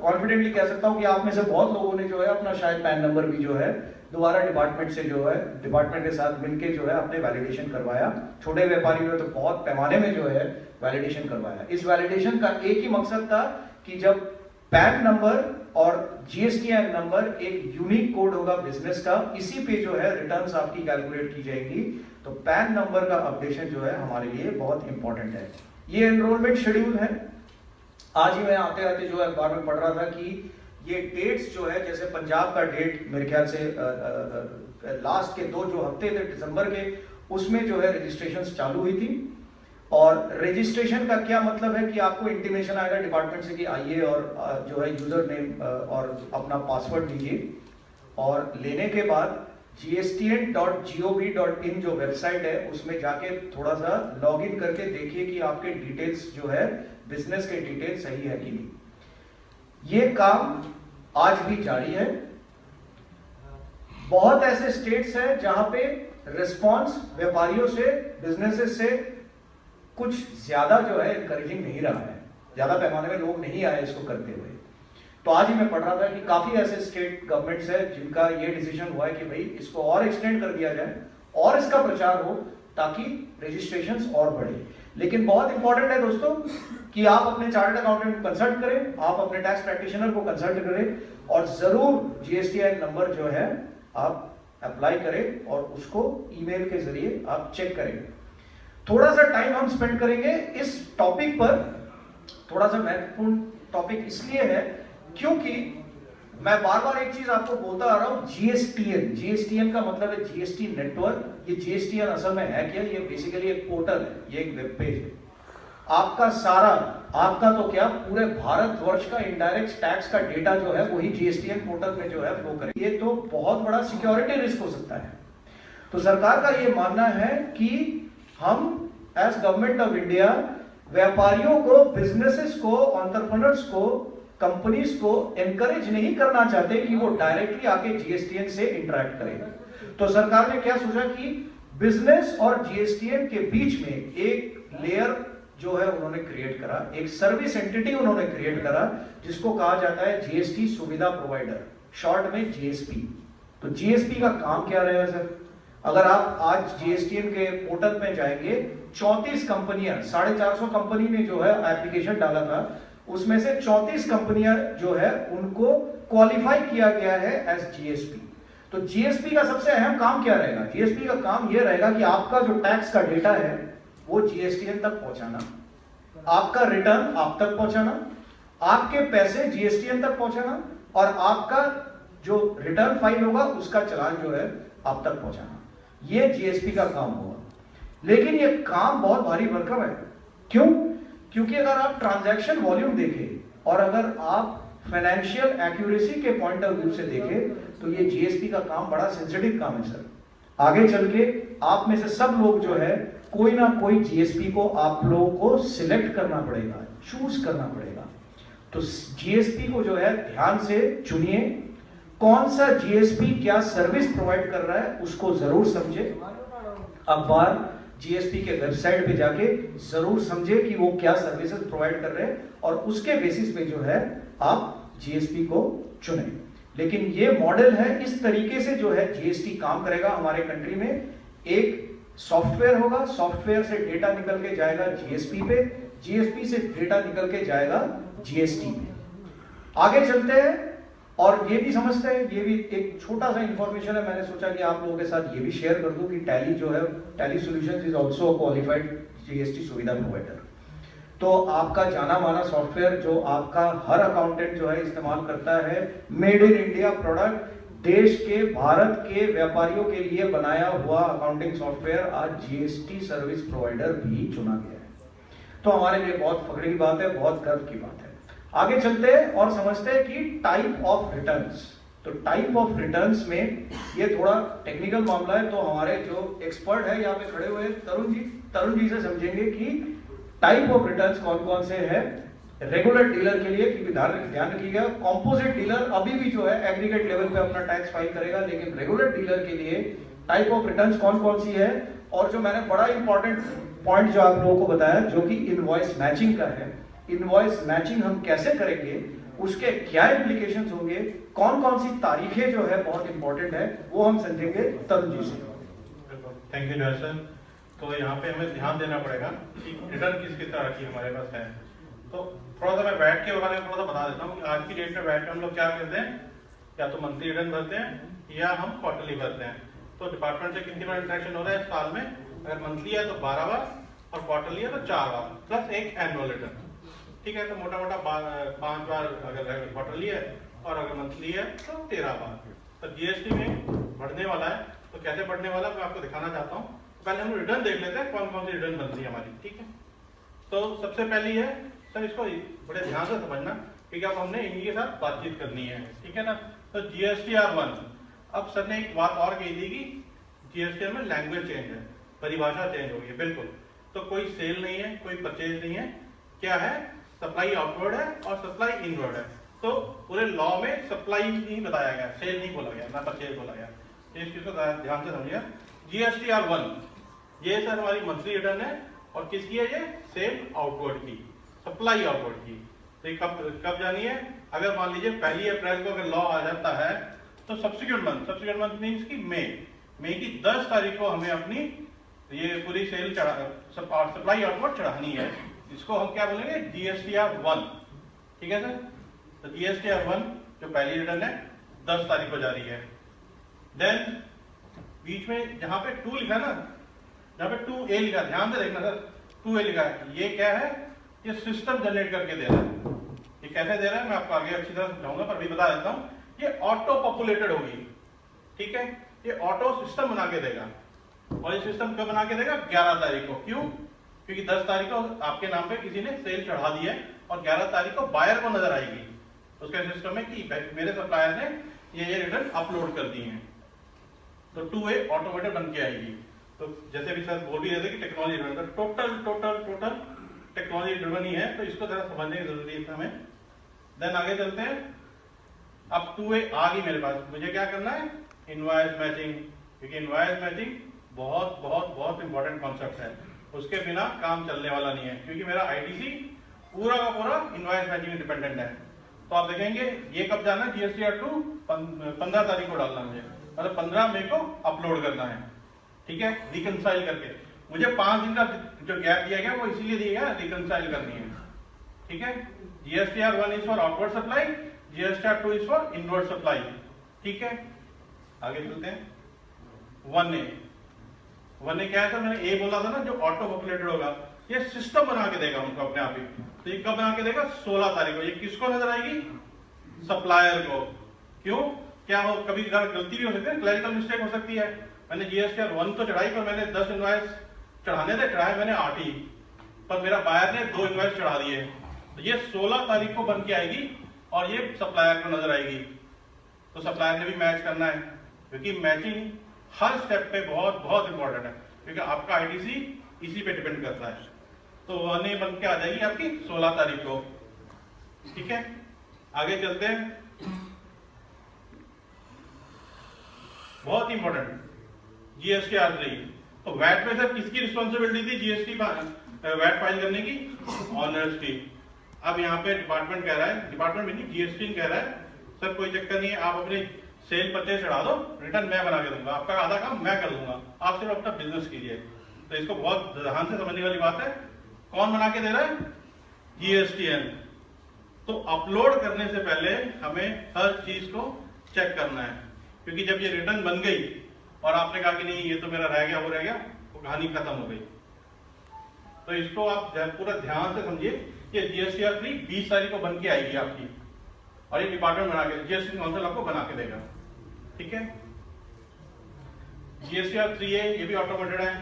कॉन्फिडेंटली uh, कह सकता हूँ कि आप में से बहुत लोगों ने जो है अपना शायद पैन नंबर भी जो है दोबारा डिपार्टमेंट से जो है डिपार्टमेंट के साथ मिलके जो है अपने वैलिडेशन करवाया। छोटे व्यापारियों ने तो बहुत पैमाने में जो है वैलिडेशन करवाया। इस वैलिडेशन का एक ही मकसद था कि जब पैन नंबर और जीएसटीएन नंबर एक यूनिक कोड होगा बिज़नेस का। इसी पे जो है रिटर्न्स आपकी कैलकुलेट की जाएगी। तो पैन नंबर का अपडेशन जो है हमारे लिए बहुत इंपॉर्टेंट है। ये एनरोलमेंट शेड्यूल है। आज ही मैं आते आते जो अखबार में पढ़ रहा था कि ये डेट्स जो है, जैसे पंजाब का डेट मेरे ख्याल से लास्ट के दो जो हफ़्ते थे, दिसंबर के, उसमें जो है रजिस्ट्रेशन चालू हुई थी। और रजिस्ट्रेशन का क्या मतलब है कि आपको इंटीमेशन आएगा डिपार्टमेंट से कि आइए और जो है यूज़र नेम और अपना पासवर्ड दीजिए। और लेने के बाद gstn.gov.in जो वेबसाइट है, उसमें जाके थोड़ा सा लॉगिन करके देखिए कि आपके डिटेल्स जो है बिज़नेस के डिटेल सही है कि नहीं। ये काम आज भी जारी है। बहुत ऐसे स्टेट्स हैं जहाँ पे रिस्पांस व्यापारियों से बिजनेसेस से कुछ ज़्यादा जो है इंकरेजिंग नहीं रहा है। ज़्यादा पैमाने में लोग नहीं आए इसको करते हुए। तो आज ही मैं पढ़ रहा था कि काफ़ी ऐसे स्टेट गवर्नमेंट्स है जिनका ये डिसीज़न हुआ है कि भाई इसको और एक्सटेंड कर दिया जाए और इसका प्रचार हो ताकि रजिस्ट्रेशन और बढ़े। लेकिन बहुत इंपॉर्टेंट है दोस्तों कि आप अपने चार्टर्ड अकाउंटेंट को कंसल्ट करें, आप अपने टैक्स प्रैक्टिशनर को कंसल्ट करें और ज़रूर जीएसटीआई नंबर जो है आप अप्लाई करें और उसको ईमेल के ज़रिए आप चेक करें। थोड़ा सा टाइम हम स्पेंड करेंगे इस टॉपिक पर। थोड़ा सा महत्वपूर्ण टॉपिक इसलिए है क्योंकि मैं बार बार एक चीज़ आपको बोलता आ रहा हूँ जीएसटीएन जीएसटीएन का मतलब है जीएसटी नेटवर्क ये जीएसटीएन असल में है क्या ये बेसिकली एक पोर्टल है, ये एक वेब पेज है। आपका सारा, आपका तो क्या पूरे भारत वर्ष का इनडायरेक्ट टैक्स का डेटा जो है, वही जीएसटीएन पोर्टल में जो है फ्लो करे। ये तो बहुत बड़ा सिक्योरिटी रिस्क हो सकता है। तो सरकार का ये मानना है कि हम एज गवर्नमेंट ऑफ़ इंडिया व्यापारियों को बिजनेसेस को ऑन्टरप्रनर्स को कंपनीज़ को एनकरेज नहीं करना चाहते कि वो डायरेक्टली आके जीएसटीएन से इंटरेक्ट करें। तो सरकार ने क्या सोचा कि बिज़नेस और जीएसटीएन के बीच में एक लेयर जो है उन्होंने क्रिएट करा, एक सर्विस एंटिटी उन्होंने क्रिएट करा, जिसको कहा जाता है जीएसटी सुविधा प्रोवाइडर शॉर्ट में जीएसपी तो जीएसपी का काम क्या रहेगा सर? अगर आप आज जीएसटीएन के पोर्टल में जाएँगे, चौतीस कंपनियाँ, साढ़े चार सौ कंपनी ने जो है एप्लीकेशन डाला था, उसमें से चौतीस कंपनियाँ जो है उनको क्वालिफाई किया गया है एज जीएसपी तो जीएसपी का सबसे अहम काम क्या रहेगा? जीएसपी का काम यह रहेगा कि आपका जो टैक्स का डेटा है, वो जीएसटीएन तक पहुंचाना, आपका रिटर्न आप तक पहुंचाना, आपके पैसे जीएसटीएन तक पहुंचाना और आपका जो रिटर्न फ़ाइल होगा, उसका चलान जो है आप तक पहुंचाना। ये जीएसपी का काम होगा लेकिन ये काम बहुत भारी भरकम है। क्यों? क्योंकि अगर आप ट्रांजैक्शन वॉल्यूम देखें और अगर आप फाइनेंशियल एक्यूरेसी के पॉइंट ऑफ़ व्यू से देखें तो ये जीएसपी का काम बड़ा सेंसिटिव काम है सर आगे चल के आप में से सब लोग जो है, कोई ना कोई जीएसपी को आप लोगों को सिलेक्ट करना पड़ेगा चूज़ करना पड़ेगा। तो जीएसपी को जो है, ध्यान से चुनिए। कौन सा जीएसपी क्या सर्विस प्रोवाइड कर रहा है, उसको ज़रूर समझे। अखबार जीएसपी के वेबसाइट पे जाके ज़रूर समझे कि वो क्या सर्विसेज़ प्रोवाइड कर रहे हैं और उसके बेसिस पे जो है, आप जीएसपी को चुने। लेकिन ये मॉडल है, इस तरीके से जो है जीएसटी काम करेगा हमारे कंट्री में। एक सॉफ्टवेयर होगा सॉफ्टवेयर से डेटा निकल के जाएगा जीएसपी पे जीएसपी से डेटा निकल के जाएगा जीएसटी पे। आगे चलते हैं। और ये भी समझते हैं, ये भी एक छोटा सा इंफॉर्मेशन है, मैंने सोचा कि आप लोगों के साथ ये भी शेयर कर दूँ कि टैली जो है Tally solutions is also qualified GST सुविधा प्रोवाइडर तो आपका जाना माना सॉफ्टवेयर जो आपका हर अकाउंटेंट जो है इस्तेमाल करता है मेड इन इंडिया प्रोडक्ट देश के, भारत के व्यापारियों के लिए बनाया हुआ अकाउंटिंग सॉफ्टवेयर आज जीएसटी सर्विस प्रोवाइडर भी चुना गया है। तो हमारे लिए बहुत फखरे की बात है, बहुत गर्व की बात है। आगे चलते हैं और समझते हैं कि टाइप ऑफ़ रिटर्न्स तो टाइप ऑफ़ रिटर्न्स में ये थोड़ा टेक्निकल मामला है तो हमारे जो एक्सपर्ट है यहाँ पे खड़े हुए तरुण जी। तरुण जी से समझेंगे कि टाइप ऑफ़ रिटर्न्स कौन कौन से हैं। रेगुलर डीलर के लिए क्योंकि ध्यान रखिएगा। कॉम्पोजिट डीलर अभी भी जो है एग्रीगेट लेवल पे अपना टैक्स फ़ाइल करेगा, लेकिन रेगुलर डीलर के लिए टाइप ऑफ़ रिटर्न्स कौन कौन सी है? और जो मैंने बड़ा इंपॉर्टेंट पॉइंट जो आप लोगों को बताया, जो कि इनवॉइस मैचिंग का है इनवॉइस मैचिंग हम कैसे करेंगे, उसके क्या इम्प्लीकेशन होंगे कौन कौन सी तारीखें जो है बहुत इंपॉर्टेंट है, वो हम समझेंगे तरुण जी से थैंक यू दर्शन तो यहाँ पे हमें ध्यान देना पड़ेगा कि रिटर्न किस किस तरह की हमारे पास है। तो थोड़ा सा मैं बैठ के बारे में थोड़ा सा बता देता हूँ आज की डेट में बैठ के हम लोग क्या करते हैं, या तो मंथली रिटर्न भरते हैं, या हम क्वार्टरली भरते हैं। तो डिपार्टमेंट से कितनी बार इंट्रैक्शन हो रहा है साल में? अगर मंथली है तो बारह बार, और क्वार्टरली है तो चार बार प्लस एक एनुअल रिटर्न ठीक है तो मोटा मोटा पाँच बार अगर क्वार्टरली है और अगर मंथली है तो तेरह बार। तो जीएसटी में बढ़ने वाला है। तो कैसे बढ़ने वाला मैं आपको दिखाना चाहता हूँ। पहले हम रिटर्न देख लेते हैं कौन कौन सी रिटर्न बनती है हमारी, ठीक है? तो सबसे पहली है, सर, इसको बड़े ध्यान से समझना क्योंकि अब हमने इनके साथ बातचीत करनी है, ठीक है ना? तो जीएसटी आर वन अब सर ने एक बात और कही थी कि जीएसटी में लैंग्वेज चेंज है, परिभाषा चेंज हो गई है, बिल्कुल। तो कोई सेल नहीं है, कोई परचेज नहीं है। क्या है? सप्लाई आउटवर्ड है और सप्लाई इनवर्ड है। तो पूरे लॉ में सप्लाई नहीं बताया गया सेल नहीं बोला गया, ना परचेज बोला गया। इस चीज़ को ध्यान से समझिए। जीएसटी आर वन ये सर हमारी मंथली रिटर्न है और किसकी है ये? सेल आउटवर्ड की सप्लाई आउटवर्ड की। तो कब कब जानी है? अगर मान लीजिए पहली अप्रैल को अगर लॉ आ जाता है तो subsequent month subsequent month means की मई मई की 10 तारीख को हमें अपनी ये पूरी सेल चढ़ा सप्लाई आउटवर्ड चढ़ानी है। इसको हम क्या बोलेंगे? जीएसटीआर वन ठीक है सर? तो जीएसटीआर वन जो पहली रिटर्न है, दस तारीख को जारी है। देन बीच में जहाँ पे टू लिखा ना, जहाँ पे टू ए लिखा ध्यान से देखना सर टू ए लिखा है। ये क्या है? ये सिस्टम जनरेट करके दे रहा है। ये कैसे दे रहा है? मैं आपको आगे अच्छी तरह समझाऊँगा, पर भी बता देता हूँ। ये ऑटो पॉपुलेटेड होगी। ठीक है? ये ऑटो सिस्टम बना के देगा। और ये सिस्टम कब बना के देगा? 11 तारीख को। क्यों? क्योंकि 10 तारीख को आपके नाम पे किसी ने सेल चढ़ा दी है और 11 तारीख को बायर को नज़र आएगी। उसके सिस्टम में कि मेरे सप्लायर ने ये ये रिटर्न अपलोड कर दी है। तो टू वे ऑटोमेटेड बन के आएगी। तो जैसे भी सर बोल भी रहे थे कि technology total total total technology driven ही है तो इसको जरा समझने की ज़रूरी है हमें। देन आगे चलते हैं। अब टू ए आ गई मेरे पास। मुझे क्या करना है? इनवाइस मैचिंग क्योंकि इनवाइस मैचिंग बहुत बहुत बहुत इंपॉर्टेंट कॉन्सेप्ट है। उसके बिना काम चलने वाला नहीं है, क्योंकि मेरा आईटीसी पूरा का पूरा इनवाइस मैचिंग डिपेंडेंट है। तो आप देखेंगे, ये कब जाना है? जीएसटी आर टू पंद्रह तारीख को डालना मुझे। मतलब पंद्रह मई को अपलोड करना है। ठीक है? रिकनसाइल करके। मुझे पाँच दिन का जो गैप दिया गया, वो इसीलिए दिया गया रिकनसाइल करनी है। ठीक है? GST R one is for outward supply GST R two is for inward supply ठीक है? आगे चलते हैं। वन ए ए क्या है मैंने ए बोला था ना, जो ऑटो पॉपुलेटेड होगा, ये सिस्टम बना के देगा उनको अपने आप ही। तो ये कब बना के देगा? 16 तारीख को। ये किसको नज़र आएगी? सप्लायर को। क्यों? क्या हो, कभी गलती भी हो सकती है? क्लरिकल मिस्टेक हो सकती है। मैंने जीएसटी आर वन तो चढ़ाई, पर मैंने दस इन्वाइस चढ़ाने थे, चढ़ाए मैंने आठ ही। पर मेरा बायर ने दो इन्वेस्ट चढ़ा दिए। तो ये 16 तारीख को बन के आएगी, और ये सप्लायर को नज़र आएगी। तो सप्लायर ने भी मैच करना है, क्योंकि मैचिंग हर स्टेप पे बहुत बहुत इंपॉर्टेंट है। क्योंकि आपका आईटीसी इसी पे डिपेंड करता है। तो वन बन के आ जाएगी आपकी 16 तारीख को। ठीक है? आगे चलते हैं। बहुत इंपॉर्टेंट जीएसटी आ रही तो वैट में सर किसकी रिस्पॉन्सिबिलिटी थी जीएसटी वैट फ़ाइल करने की? ऑनर्स की। अब यहाँ पे डिपार्टमेंट कह रहा है। डिपार्टमेंट में नहीं जीएसटी कह रहा है। सर कोई चक्कर नहीं है। आप अपने सेल परचेज चढ़ा दो, रिटर्न मैं बना के दूँगा। आपका आधा काम मैं कर लूँगा आप सिर्फ़ अपना बिज़नेस कीजिए। तो इसको बहुत ध्यान से समझने वाली बात है। कौन बना के दे रहा है? जीएसटीएन तो अपलोड करने से पहले हमें हर चीज़ को चेक करना है। क्योंकि जब ये रिटर्न बन गई और आपने कहा कि नहीं, ये तो मेरा रह गया, वो रह गया, वो कहानी खत्म हो गई। तो इसको आप पूरा ध्यान से समझिए ये जीएसटीआर थ्री बीस तारीख को बन के आएगी आपकी। और ये डिपार्टमेंट बना के जीएसटी काउंसिल आपको बना के देगा। ठीक है? जीएसटीआर थ्री है ये भी ऑटोमेटेड है।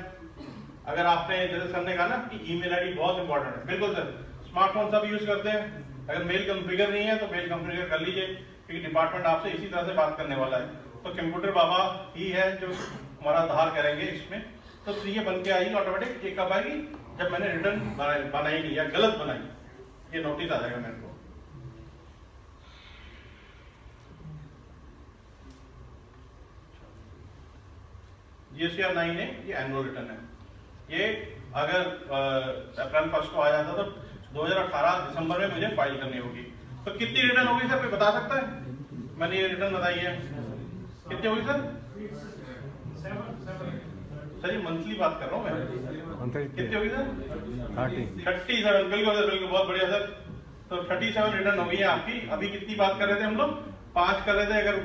अगर आपने जैसे सर ने कहा ना कि ईमेल आईडी बहुत इंपॉर्टेंट है। बिल्कुल सर। स्मार्टफ़ोन सब यूज़ करते हैं। अगर मेल कंफिगर नहीं है तो मेल कंफिगर कर लीजिए, क्योंकि डिपार्टमेंट आपसे इसी तरह से बात करने वाला है। तो कंप्यूटर बाबा ही है जो हमारा आधार करेंगे इसमें। तो ये बन के आएगी ऑटोमेटिक ये कब आएगी? जब मैंने रिटर्न बनाई नहीं या गलत बनाई। ये नोटिस आ जाएगा मेरे को। जीएसटीआर नाइन है ये एनुअल रिटर्न है। ये अगर अप्रैल फ़र्स्ट को आ जाता तो 2018 दिसंबर में मुझे फ़ाइल करनी होगी। तो कितनी रिटर्न होगी सर कोई बता सकता है? मैंने ये रिटर्न बताई है। कितनी होगी सर? सर ये मंथली बात कर रहा हूँ मैं। कितनी होगी सर? थर्टी। सेवन बिल्कुल सर बिल्कुल बहुत बढ़िया सर। तो थर्टी सेवन रिटर्न होगी आपकी। अभी कितनी बात कर रहे थे हम लोग? पाँच कर रहे थे अगर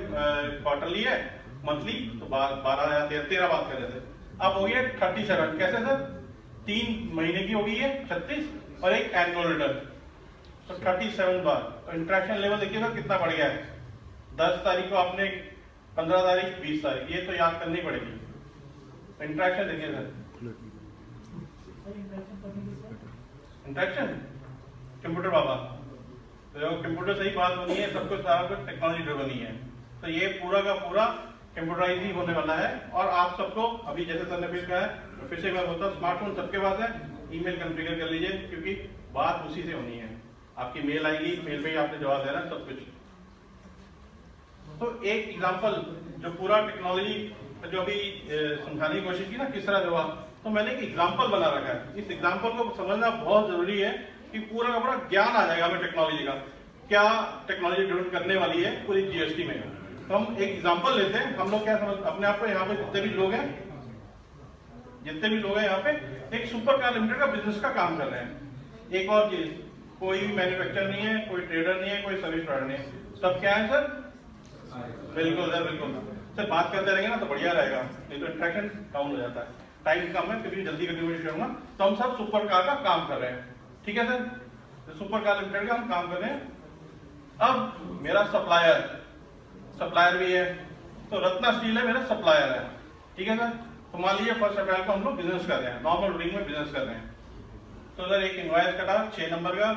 क्वार्टरली है मंथली तो बारह या तेरह तेरह बात कर रहे थे। अब हो गया थर्टी सेवन कैसे सर? तीन महीने की होगी है, छत्तीस, और एक एनुअल रिटर्न तो थर्टी सेवन बार। तो इंट्रैक्शन लेवल देखिए सर, कितना बढ़ गया है। दस तारीख को आपने पंद्रह तारीख, बीस तारीख। ये तो याद करनी पड़ेगी। इंट्रैक्शन देखिए सर। इंट्रैक्शन कंप्यूटर बाबा तो कंप्यूटर सही बात होनी है, सब कुछ, सारा कुछ टेक्नोलॉजी ड्रिवन ही है। तो ये पूरा का पूरा ही होने वाला है और आप सबको, अभी जैसे सर ने फिर कहा है फिर से एक बार बोलता स्मार्टफ़ोन सबके पास है ईमेल कॉन्फ़िगर कर लीजिए, क्योंकि बात उसी से होनी है। आपकी मेल आएगी मेल पे ही आपने जवाब देना, सब कुछ। तो एक एग्जांपल जो पूरा टेक्नोलॉजी जो अभी समझाने की कोशिश की ना, किस तरह जवाब तो मैंने एक एग्ज़ाम्पल बना रखा है। इस एग्ज़ाम्पल को समझना बहुत ज़रूरी है कि पूरा का पूरा ज्ञान आ जाएगा हमें टेक्नोलॉजी का। क्या टेक्नोलॉजी डेवलप करने वाली है पूरी जीएसटी में? तो हम एक एग्जांपल लेते हैं। हम लोग क्या समझ, अपने आप को यहाँ पे जितने भी लोग हैं, जितने भी लोग हैं यहाँ पे, एक सुपर कार लिमिटेड का बिज़नेस का काम कर रहे हैं। एक और चीज़, कोई भी मैन्युफैक्चर नहीं है, कोई ट्रेडर नहीं है, कोई सर्विस प्रोवाइडर नहीं है। सब क्या है सर बिल्कुल सर बिल्कुल। सर, बात करते रहेंगे ना तो बढ़िया रहेगा। नहीं तो इंट्रैक्शन डाउन हो जाता है। टाइम कम है, फिर जल्दी करने की करूँगा। तो हम सब सुपर कार का काम कर रहे हैं। ठीक है सर सुपर कार लिमिटेड का हम काम कर रहे हैं। अब मेरा सप्लायर सप्लायर भी है। तो रत्ना स्टील है मेरा सप्लायर है। ठीक है सर? तो मान लीजिए फ़र्स्ट अप्रैल को हम लोग बिज़नेस कर रहे हैं। नॉर्मल रूटिंग में बिज़नेस कर रहे हैं। तो सर एक इन्वाइस कटा छह नंबर का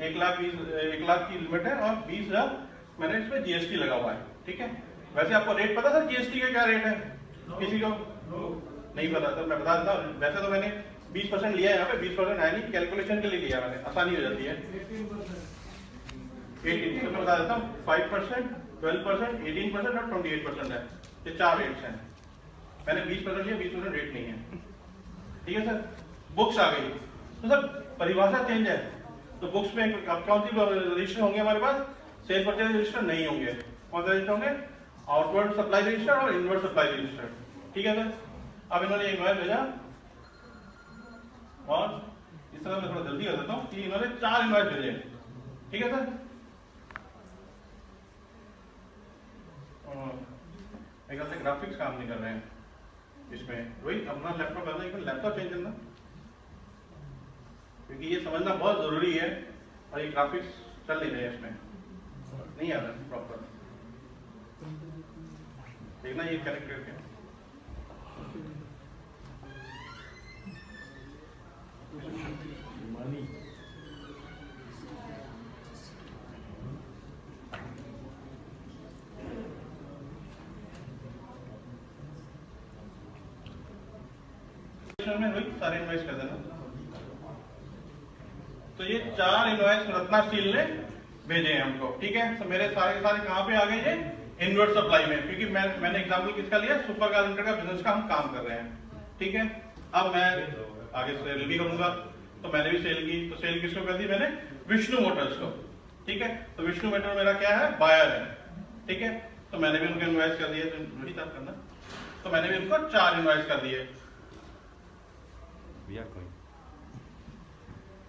एक लाख बीस एक लाख की लिमिट है और बीस हज़ार मैंने इसमें जीएसटी लगा हुआ है। ठीक है? वैसे आपको रेट पता सर जीएसटी का क्या रेट है? किसी को? नहीं पता सर मैं बता देता हूँ। वैसे तो मैंने बीस परसेंट लिया है यहाँ पे बीस परसेंट है नहीं कैलकुलेशन के लिए लिया मैंने। आसानी हो जाती है। एटीन तो मैं बता देता हूँ five percent twelve percent eighteen percent और ट्वेंटी एट परसेंट है। ये चार रेट्स हैं। मैंने बीस परसेंट लिया, बीस परसेंट रेट नहीं है। ठीक है सर? बुक्स आ गई। तो सर, परिभाषा चेंज है। तो बुक्स में कौन सी रजिस्टर होंगे हमारे पास? सेल परचेज रजिस्टर नहीं होंगे। कौन रजिस्टर होंगे? आउटवर्ड सप्लाई रजिस्टर और इनवर्ड सप्लाई रजिस्टर ठीक है सर? अब इन्होंने एक मैच भेजा। और इस तरह मैं थोड़ा जल्दी कर देता हूँ कि इन्होंने चार इन्वाइस भेजे। ठीक है सर? मेरे से ग्राफिक्स काम नहीं कर रहे हैं। इसमें वही अपना लैपटॉप करना लैपटॉप चेंज करना। क्योंकि ये समझना बहुत ज़रूरी है और ये ग्राफिक्स चल नहीं रहे इसमें। नहीं आ रहा प्रॉपर देखना ये कनेक्ट करके में वही सारे इन्वेस्ट कर देना। तो ये चार इन्वाइस रत्ना स्टील ने भेजे हैं हमको, ठीक है? तो मेरे सारे सारे कहाँ पे आ गए ये? इनवर्ट सप्लाई में, क्योंकि मैं, मैंने एग्जांपल किसका लिया? सुपर कैलेंडर का बिज़नेस का हम काम कर रहे हैं, ठीक है? अब मैं आगे सेल भी करूँगा तो मैंने भी सेल की तो सेल किसको कर दी? मैंने विष्णु मोटर्स को, ठीक है? तो विष्णु मोटर मेरा क्या है? बायर है, ठीक है? तो मैंने भी उनको इन्वाइस कर दिया तो करना। तो मैंने भी उनको चार इन्वाइस कर दिए।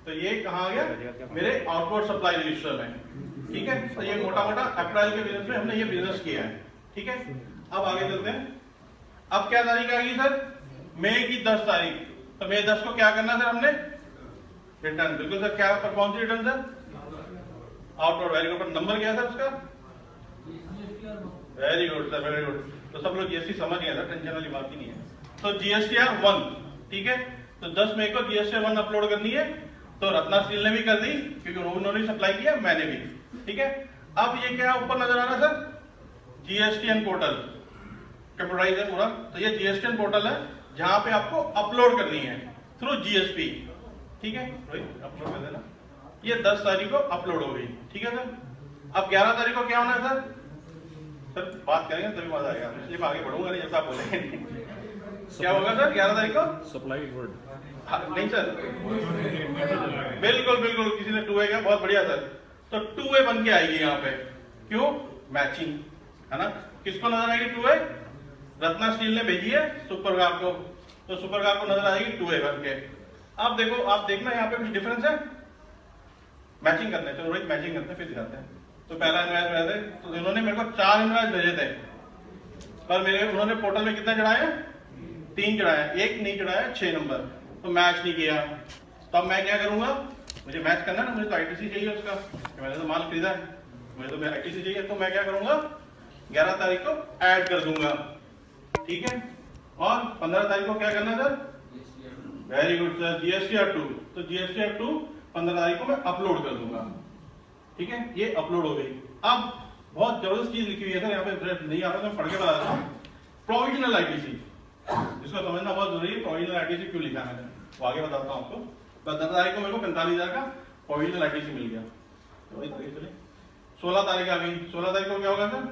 तो ये कहा गया? मेरे आउटवर्ड सप्लाई रजिस्टर में। ठीक है? तो ये मोटा मोटा अप्रैल के बिज़नेस में हमने ये बिज़नेस किया है। ठीक है? अब आगे चलते हैं। अब क्या तारीख आ गई सर? मई की दस तारीख। तो मई दस को क्या करना सर हमने? रिटर्न बिल्कुल सर क्या पर कौन सी return sir? Outward very good number क्या था उसका? Very good sir very good तो सब लोग जीएसटी समझ गए सर टेंशन वाली बात ही नहीं है। तो जीएसटी आर वन ठीक है? तो 10 मई को जीएसटी वन अपलोड करनी है। तो रत्ना स्टील ने भी कर दी, क्योंकि उन्होंने सप्लाई किया, मैंने भी। ठीक है? अब ये क्या ऊपर नज़र आ रहा है, सर? जीएसटीएन पोर्टल कंप्यूटराइज है पूरा। तो ये जीएसटीएन पोर्टल है, जहाँ पे आपको अपलोड करनी है थ्रू जीएसपी ठीक है? अपलोड कर देना। ये 10 तारीख को अपलोड हो गई। ठीक है, सर? अब 11 तारीख को क्या होना है, सर? सर, बात करेंगे, तभी मज़ा आएगा। इसलिए आगे बढ़ूँगा नहीं आप बोलेंगे। क्या होगा सर? ग्यारह तारीख को? सप्लाई वर्ड हाँ, नहीं सर। बिल्कुल बिल्कुल किसी ने टू ए का बहुत बढ़िया सर। तो टू ए बन के आएगी यहाँ पे। क्यों? मैचिंग है ना? किसको नज़र आएगी टू ए रत्ना स्टील ने भेजी है सुपर कार को। तो सुपर कार को नज़र आएगी टू ए बन के। अब देखो आप देखना यहाँ पे कुछ डिफरेंस है। मैचिंग करते हैं तो रोहित मैचिंग करते हैं फिर दिखाते हैं। तो पहला इन्वाइस भेजे थे तो इन्होंने मेरे को चार इन्वाइस भेजे थे। पर मेरे उन्होंने पोर्टल में कितना चढ़ाया? तीन चढ़ाया एक नहीं चढ़ाया छह नंबर। तो मैच नहीं किया। तो अब मैं क्या करूँगा? मुझे मैच करना ना, मुझे तो आईटीसी चाहिए उसका। मैंने तो माल खरीदा है। मुझे तो आईटीसी चाहिए। तो मैं क्या करूँगा? ग्यारह तारीख को ऐड कर दूँगा। ठीक है? और पंद्रह तारीख को क्या करना sir very good sir GST R two तो जीएसटी आर टू पंद्रह तारीख को मैं अपलोड कर दूँगा। ठीक है? ये अपलोड हो गई। अब बहुत ज़बरदस्त चीज़ लिखी हुई है सर यहाँ पे नहीं आ रहा तो मैं पढ़ के बता देता हूँ। प्रोविजनल आईटीसी इसको समझना बहुत ज़रूरी है प्रोविजनल आईटीसी क्यों लिखा मैंने वो आगे बताता हूँ आपको। पंद्रह तारीख को मेरे को पैंतालीस हज़ार का प्रोविजनल आईटीसी मिल गया। तो सोलह तारीख आ गई। सोलह तारीख को क्या होगा सर?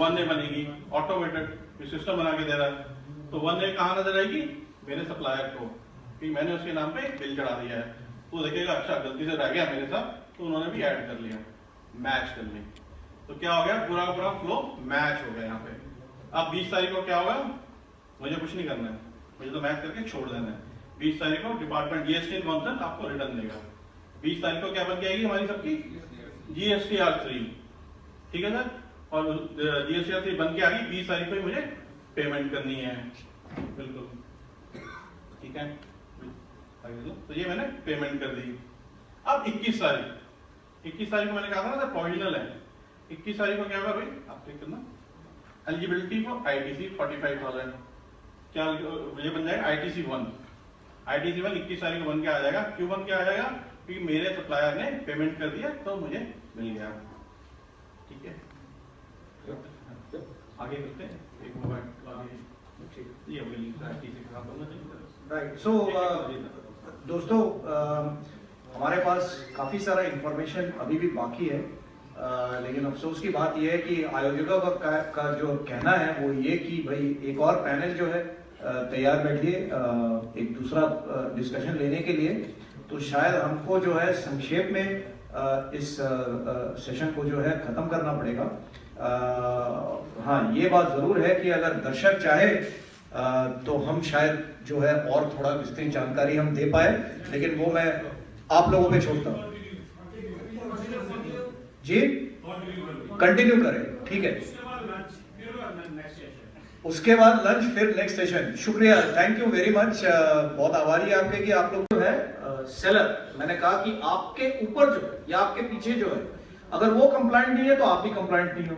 वन ए बनेगी। ऑटोमेटेड सिस्टम बना के दे रहा है। तो वन ए कहाँ नज़र आएगी? मेरे सप्लायर को। कि मैंने उसके नाम पे बिल चढ़ा दिया है। तो देखेगा अच्छा गलती से रह गया मेरे साथ तो उन्होंने भी ऐड कर लिया। मैच कर लिया तो क्या हो गया? पूरा पूरा फ्लो मैच हो गया यहाँ पे। अब बीस तारीख को क्या होगा? मुझे कुछ नहीं करना है। मुझे तो मैथ करके छोड़ देना है। बीस तारीख को डिपार्टमेंट जीएसटी काउंसिल आपको रिटर्न देगा। बीस तारीख को क्या बन के आएगी हमारी सबकी? जीएसटी आर थ्री ठीक है सर? और जीएसटी आर थ्री बन के आ गई बीस तारीख को ही मुझे पेमेंट करनी है। बिल्कुल। ठीक है? तो ये मैंने पेमेंट कर दी। अब 21 तारीख। इक्कीस तारीख को मैंने कहा था ना प्रोविजनल है। इक्कीस तारीख को क्या होगा भाई? आप चेक करना। Eligibility for ITC forty five thousand क्या मुझे बन जाएगा? I T C one I T C one इक्कीस तारीख को बन के आ जाएगा। क्यों बन के आ जाएगा? क्योंकि मेरे सप्लायर ने पेमेंट कर दिया तो मुझे मिल गया। ठीक है? आगे करते हैं। एक मोबाइल राइट सो दोस्तों हमारे पास काफ़ी सारा इंफॉर्मेशन अभी भी बाकी है। आ, लेकिन अफसोस की बात यह है कि आयोजकों का, का जो कहना है वो ये कि भाई एक और पैनल जो है तैयार बैठिए एक दूसरा डिस्कशन लेने के लिए। तो शायद हमको जो है संक्षेप में इस सेशन को जो है ख़त्म करना पड़ेगा। हाँ ये बात ज़रूर है कि अगर दर्शक चाहे तो हम शायद जो है और थोड़ा विस्तृत जानकारी हम दे पाए लेकिन वो मैं आप लोगों पे छोड़ता हूँ। जी? कंटिन्यू करें ठीक है। उसके बाद लंच फिर नेक्स्ट सेशन शुक्रिया थैंक यू वेरी मच बहुत आभारी आपके कि आप लोग जो है सेलर uh, मैंने कहा कि आपके ऊपर जो है या आपके पीछे जो है अगर वो कंप्लाइंट नहीं है तो आप भी कंप्लाइंट नहीं हो.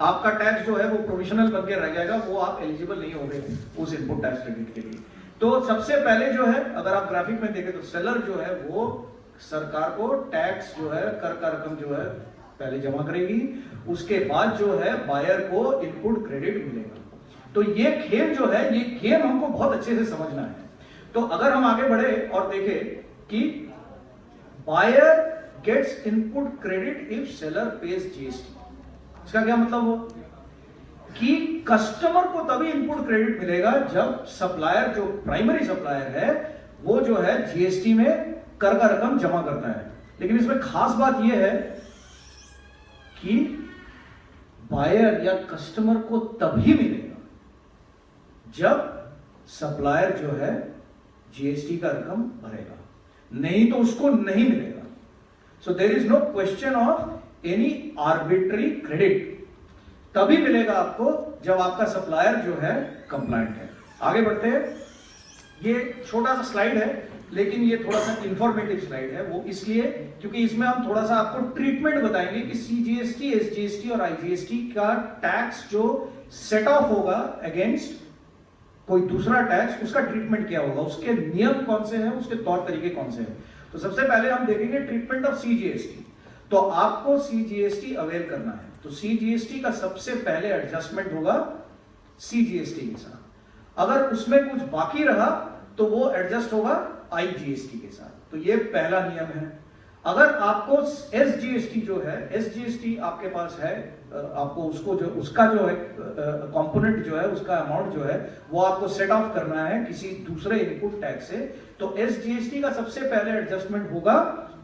आपका टैक्स जो है वो प्रोविजनल बन के रह जाएगा वो आप एलिजिबल नहीं होंगे उस इनपुट टैक्स क्रेडिट के लिए. तो सबसे पहले जो है अगर आप ग्राफिक में देखें तो सेलर जो है वो सरकार को टैक्स जो है कर का रकम जो है पहले जमा करेगी. उसके बाद जो है बायर को इनपुट क्रेडिट मिलेगा. तो ये खेल जो है, ये गेम हमको बहुत अच्छे से समझना है। तो अगर हम आगे बढ़े और देखें कि buyer gets input credit if seller pays GST. इसका क्या मतलब हो कि कस्टमर को तभी इनपुट क्रेडिट मिलेगा जब सप्लायर, जो प्राइमरी सप्लायर है, वो जो है जीएसटी में कर का रकम जमा करता है। लेकिन इसमें खास बात यह है कि बायर या कस्टमर को तभी मिलेगा जब सप्लायर जो है जीएसटी का रकम भरेगा। नहीं तो उसको नहीं मिलेगा। So there is no question of any arbitrary credit तभी मिलेगा आपको जब आपका सप्लायर जो है कंप्लाइंट है। आगे बढ़ते हैं। ये छोटा सा स्लाइड है, लेकिन ये थोड़ा सा इंफॉर्मेटिव स्लाइड है। वो इसलिए क्योंकि इसमें हम थोड़ा सा आपको ट्रीटमेंट बताएँगे कि सीजीएसटी एसजीएसटी और आईजीएसटी का टैक्स जो सेट ऑफ़ होगा अगेंस्ट कोई दूसरा टैक्स उसका ट्रीटमेंट क्या होगा? उसके नियम कौन से हैं? उसके तौर तरीके कौन से हैं? तो सबसे पहले हम देखेंगे ट्रीटमेंट ऑफ़ सीजीएसटी तो आपको सीजीएसटी अवेल करना है। तो सीजीएसटी का सबसे पहले एडजस्टमेंट होगा सीजीएसटी के साथ। अगर उसमें कुछ बाकी रहा तो वो एडजस्ट होगा आईजीएसटी के साथ। तो ये पहला नियम है। अगर आपको एस जीएसटी जो है एस जीएसटी आपके पास है आपको उसको जो, उसका जो है कंपोनेंट जो है, उसका अमाउंट जो है, वो आपको सेट ऑफ़ करना है किसी दूसरे इनपुट टैक्स से। तो एस जीएसटी का सबसे पहले एडजस्टमेंट होगा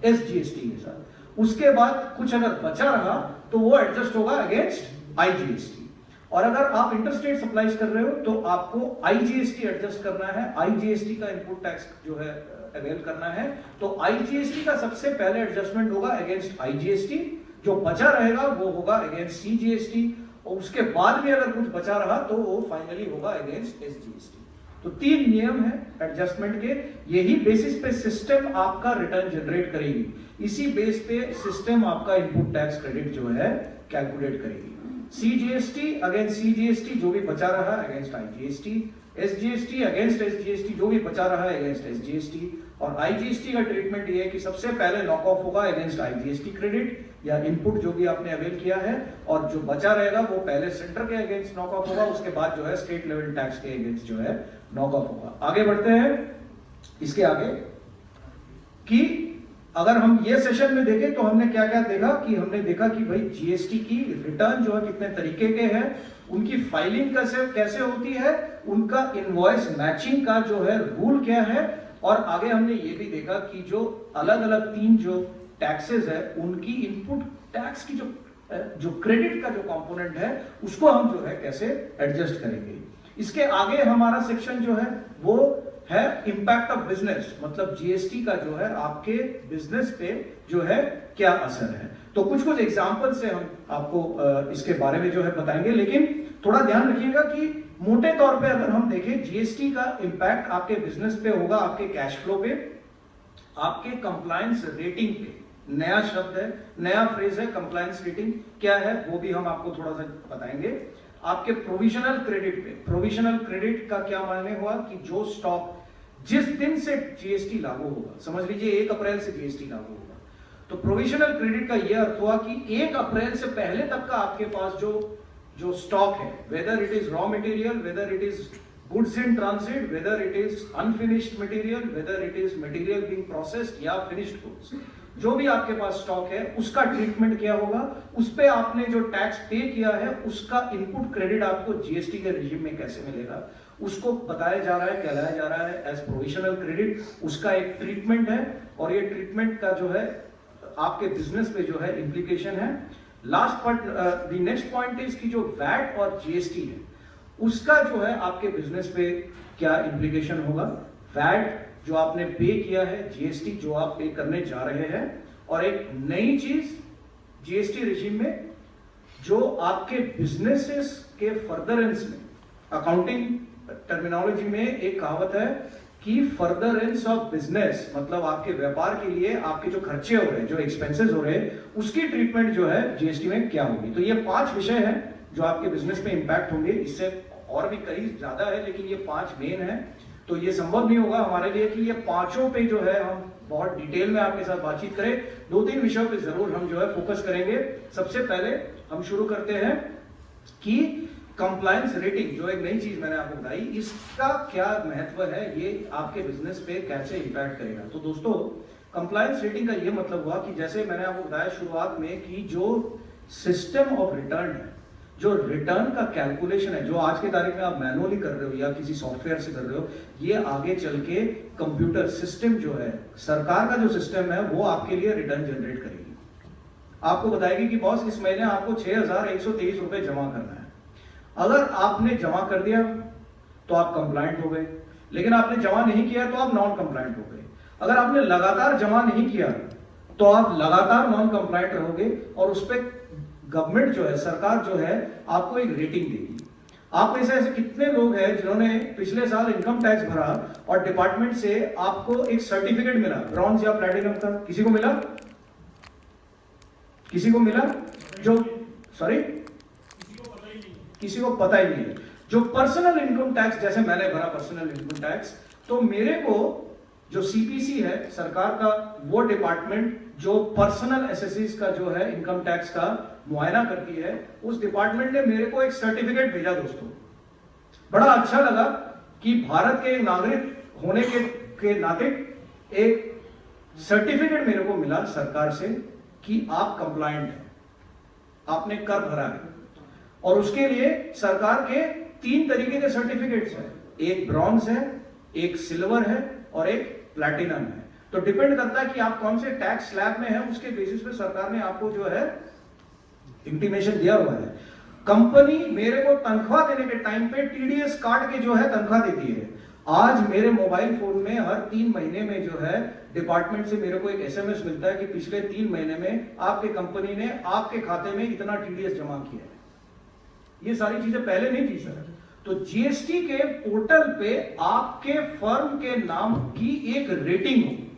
एस जीएसटी के साथ। उसके बाद कुछ अगर बचा रहा तो वो एडजस्ट होगा अगेंस्ट आईजीएसटी और अगर आप इंटरस्टेट सप्लाईज कर रहे हो तो आपको आईजीएसटी एडजस्ट करना है। आईजीएसटी का इनपुट टैक्स जो है अवेल करना है। तो आईजीएसटी का सबसे पहले एडजस्टमेंट होगा अगेंस्ट आईजीएसटी जो बचा रहेगा वो होगा अगेंस्ट सीजीएसटी और उसके बाद में अगर कुछ बचा रहा तो वो फाइनली होगा अगेंस्ट एसजीएसटी तो तीन नियम है एडजस्टमेंट के। यही बेसिस पे सिस्टम आपका रिटर्न जनरेट करेगी। इसी बेस पे सिस्टम आपका इनपुट टैक्स क्रेडिट जो है कैलकुलेट करेगी। सीजीएसटी अगेंस्ट सीजीएसटी जो भी बचा रहा against IGST SGST against SGST जो भी बचा रहा है अगेंस्ट एसजीएसटी और आईजीएसटी का ट्रीटमेंट ये है कि सबसे पहले नॉक ऑफ़ होगा अगेंस्ट आईजीएसटी क्रेडिट या इनपुट जो भी आपने अवेल किया है और जो बचा रहेगा वो पहले सेंटर के अगेंस्ट नॉक ऑफ़ होगा, उसके बाद जो है स्टेट लेवल टैक्स के अगेंस्ट जो है नॉक ऑफ़ होगा। आगे बढ़ते हैं। इसके आगे कि अगर हम ये सेशन में देखें तो हमने क्या क्या देखा कि हमने देखा कि भाई जीएसटी की रिटर्न जो है कितने तरीके के हैं, उनकी फाइलिंग कैसे कैसे होती है, उनका इनवॉइस मैचिंग का जो है रूल क्या है और आगे हमने ये भी देखा कि जो अलग अलग तीन जो टैक्सेस है, उनकी इनपुट टैक्स की जो जो क्रेडिट का जो कंपोनेंट है, उसको हम जो है कैसे एडजस्ट करेंगे। इसके आगे हमारा सेक्शन जो है, वो है इंपैक्ट ऑफ़ बिज़नेस मतलब जीएसटी का जो है, आपके बिज़नेस पे जो है क्या असर है। तो कुछ कुछ एग्ज़ाम्पल से हम आपको इसके बारे में जो है बताएँगे, लेकिन थोड़ा ध्यान रखिएगा कि मोटे तौर पे अगर हम देखें जीएसटी का इंपैक्ट आपके बिज़नेस पे होगा, आपके कैश फ्लो पे। आपके कंप्लायंस रेटिंग पे। नया शब्द है, नया फ्रेज है कंप्लायंस रेटिंग क्या है, वो भी हम आपको थोड़ा सा बताएँगे। आपके प्रोविजनल क्रेडिट पे। प्रोविजनल क्रेडिट का क्या मायने हुआ कि जो स्टॉक जिस दिन से जीएसटी लागू होगा, समझ लीजिए एक अप्रैल से जीएसटी लागू होगा। तो प्रोविजनल क्रेडिट का यह अर्थ हुआ कि एक अप्रैल से पहले तक का आपके पास जो जो स्टॉक है whether it is raw material whether it is goods in transit whether it is unfinished material whether it is material being processed या फिनिश्ड गुड्स जो भी आपके पास स्टॉक है, उसका ट्रीटमेंट क्या होगा? उस पर आपने जो टैक्स पे किया है, उसका इनपुट क्रेडिट आपको जीएसटी के रिजीम में कैसे मिलेगा? उसको बताया जा रहा है, कहलाया जा रहा है एज प्रोविजनल क्रेडिट उसका एक ट्रीटमेंट है और ये ट्रीटमेंट का जो है, आपके बिज़नेस पे जो है इम्प्लीकेशन है। Last point the next point is की जो वैट और जीएसटी है, उसका जो है आपके बिज़नेस पे क्या इम्प्लीकेशन होगा? वैट जो आपने पे किया है जीएसटी जो आप पे करने जा रहे हैं, और एक नई चीज़ जीएसटी रिजीम में, जो आपके बिजनेसेस के फर्दरेंस में अकाउंटिंग टर्मिनोलॉजी में एक कहावत है कि फर्दरेंस ऑफ़ बिज़नेस मतलब आपके व्यापार के लिए आपके जो खर्चे हो रहे हैं, जो एक्सपेंसेस हो रहे हैं, उसकी ट्रीटमेंट जो है जीएसटी में क्या होगी? तो ये पाँच विषय हैं जो आपके बिज़नेस पे इंपैक्ट होंगे। इससे और भी कई ज़्यादा है, लेकिन ये पाँच मेन है। तो ये संभव नहीं होगा हमारे लिए कि ये पाँचों पे जो है हम बहुत डिटेल में आपके साथ बातचीत करें। दो तीन विषयों पे ज़रूर हम जो है फोकस करेंगे। सबसे पहले हम शुरू करते हैं कि कंप्लायंस रेटिंग जो एक नई चीज़ मैंने आपको बताई, इसका क्या महत्व है? ये आपके बिज़नेस पे कैसे इंपैक्ट करेगा? तो दोस्तों कंप्लायंस रेटिंग का ये मतलब हुआ कि जैसे मैंने आपको बताया शुरुआत में कि जो सिस्टम ऑफ़ रिटर्न है, जो रिटर्न का कैलकुलेशन है, जो आज के तारीख में आप मैनुअली कर रहे हो या किसी सॉफ्टवेयर से कर रहे हो, ये आगे चल के कंप्यूटर सिस्टम जो है, सरकार का जो सिस्टम है, वो आपके लिए रिटर्न जनरेट करेगी। आपको बताएगी कि बॉस इस महीने आपको छह हज़ार एक सौ तेईस रुपए जमा करना है। अगर आपने जमा कर दिया तो आप कंप्लाइंट हो गए। लेकिन आपने जमा नहीं किया तो आप नॉन कंप्लाइंट हो गए। अगर आपने लगातार जमा नहीं किया तो आप लगातार नॉन कंप्लाइंट रहोगे और उस पर गवर्नमेंट जो है, सरकार जो है, आपको एक रेटिंग देगी। आप में से ऐसे कितने लोग हैं जिन्होंने पिछले साल इनकम टैक्स भरा और डिपार्टमेंट से आपको एक सर्टिफिकेट मिला ब्रॉन्ज या प्लेटिनम का? किसी को मिला? किसी को मिला? जो सॉरी किसी को पता ही नहीं है। जो पर्सनल इनकम टैक्स जैसे मैंने भरा पर्सनल इनकम टैक्स तो मेरे को जो सीपीसी है सरकार का वो डिपार्टमेंट जो पर्सनल एसेसिस का जो है इनकम टैक्स का मुआयना करती है उस डिपार्टमेंट ने मेरे को एक सर्टिफिकेट भेजा दोस्तों। बड़ा अच्छा लगा कि भारत के नागरिक होने के, के नाते एक सर्टिफिकेट मेरे को मिला सरकार से कि आप कंप्लायंट हैं। आपने कर भरा है। और उसके लिए सरकार के तीन तरीके के सर्टिफिकेट्स हैं। एक ब्रॉन्ज है, एक सिल्वर है और एक प्लैटिनम है। तो डिपेंड करता है कि आप कौन से टैक्स स्लैब में है, उसके बेसिस पे सरकार ने आपको जो है इंटीमेशन दिया हुआ है। कंपनी मेरे को तनख्वाह देने के टाइम पे टीडीएस काट के जो है तनख्वाह देती है। आज मेरे मोबाइल फ़ोन में हर तीन महीने में जो है डिपार्टमेंट से मेरे को एक एसएमएस मिलता है कि पिछले तीन महीने में आपके कंपनी ने आपके खाते में इतना टीडीएस जमा किया है। ये सारी चीज़ें पहले नहीं थी सर। तो जीएसटी के पोर्टल पे आपके फर्म के नाम की एक रेटिंग होगी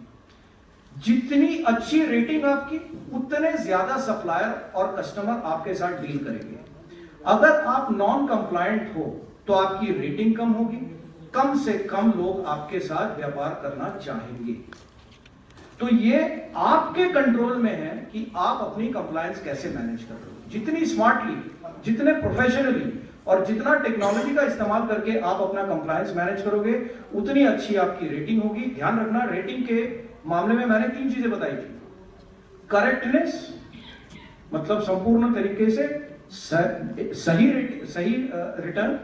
जितनी अच्छी रेटिंग आपकी, उतने ज़्यादा सप्लायर और कस्टमर आपके साथ डील करेंगे। अगर आप नॉन कंप्लायंट हो तो आपकी रेटिंग कम होगी। कम से कम लोग आपके साथ व्यापार करना चाहेंगे। तो ये आपके कंट्रोल में है कि आप अपनी कंप्लायंस कैसे मैनेज कर रहे हो। जितनी स्मार्टली जितने प्रोफेशनली और जितना टेक्नोलॉजी का इस्तेमाल करके आप अपना कंप्लायंस मैनेज करोगे, उतनी अच्छी आपकी रेटिंग होगी। ध्यान रखना रेटिंग के मामले में मैंने तीन चीज़ें बताई थी। करेक्टनेस मतलब संपूर्ण तरीके से सही सही रिटर्न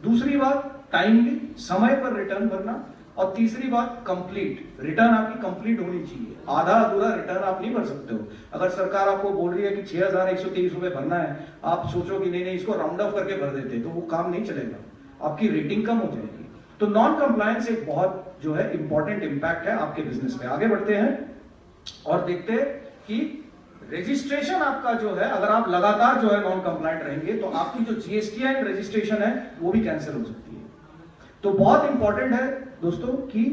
दूसरी बात टाइमली समय पर रिटर्न भरना। और तीसरी बात कंप्लीट रिटर्न आपकी कंप्लीट होनी चाहिए। आधा अधूरा रिटर्न आप नहीं भर सकते हो। अगर सरकार आपको बोल रही है कि छह हज़ार एक सौ तेईस रुपए भरना है, आप सोचो कि नहीं नहीं, इसको राउंड ऑफ़ करके भर देते तो वो काम नहीं चलेगा। आपकी रेटिंग कम हो जाएगी। तो नॉन कंप्लायंस एक बहुत जो है इंपॉर्टेंट इंपैक्ट है आपके बिज़नेस में आगे बढ़ते हैं और देखते हैं कि रजिस्ट्रेशन आपका जो है, अगर आप लगातार जो है नॉन कंप्लायंट रहेंगे तो आपकी जो जीएसटी एंड रजिस्ट्रेशन है, वो भी कैंसिल हो सकती है। तो बहुत इंपॉर्टेंट है दोस्तों कि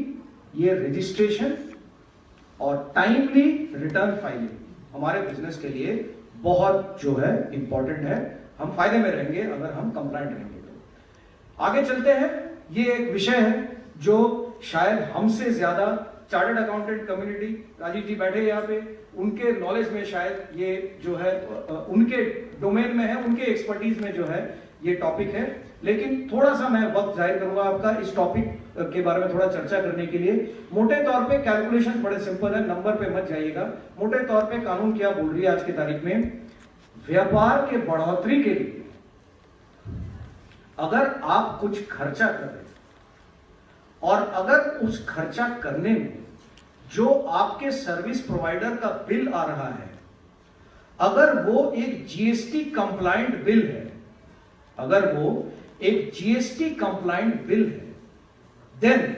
ये रजिस्ट्रेशन और टाइमली रिटर्न फाइलिंग हमारे बिज़नेस के लिए बहुत जो है इंपॉर्टेंट है। हम फ़ायदे में रहेंगे अगर हम कंप्लाइंट रहेंगे तो। आगे चलते हैं। ये एक विषय है जो शायद हमसे ज़्यादा chartered accountant community Rajiv ji बैठे यहाँ पे। उनके नॉलेज में शायद ये जो है उनके डोमेन में है, उनके एक्सपर्टीज में जो है ये टॉपिक है। लेकिन थोड़ा सा मैं वक्त ज़ाहिर करूँगा आपका इस टॉपिक के बारे में थोड़ा चर्चा करने के लिए। मोटे तौर पे कैलकुलेशन बड़े सिंपल है नंबर पे मत जाइएगा। मोटे तौर पे कानून क्या बोल रही है आज की तारीख में? व्यापार के बढ़ोतरी के लिए, अगर आप कुछ खर्चा कर रहे और अगर उस खर्चा करने में जो आपके सर्विस प्रोवाइडर का बिल आ रहा है, अगर वो एक जीएसटी कंप्लाइंट बिल है, अगर वो एक जीएसटी कंप्लाइंट बिल है then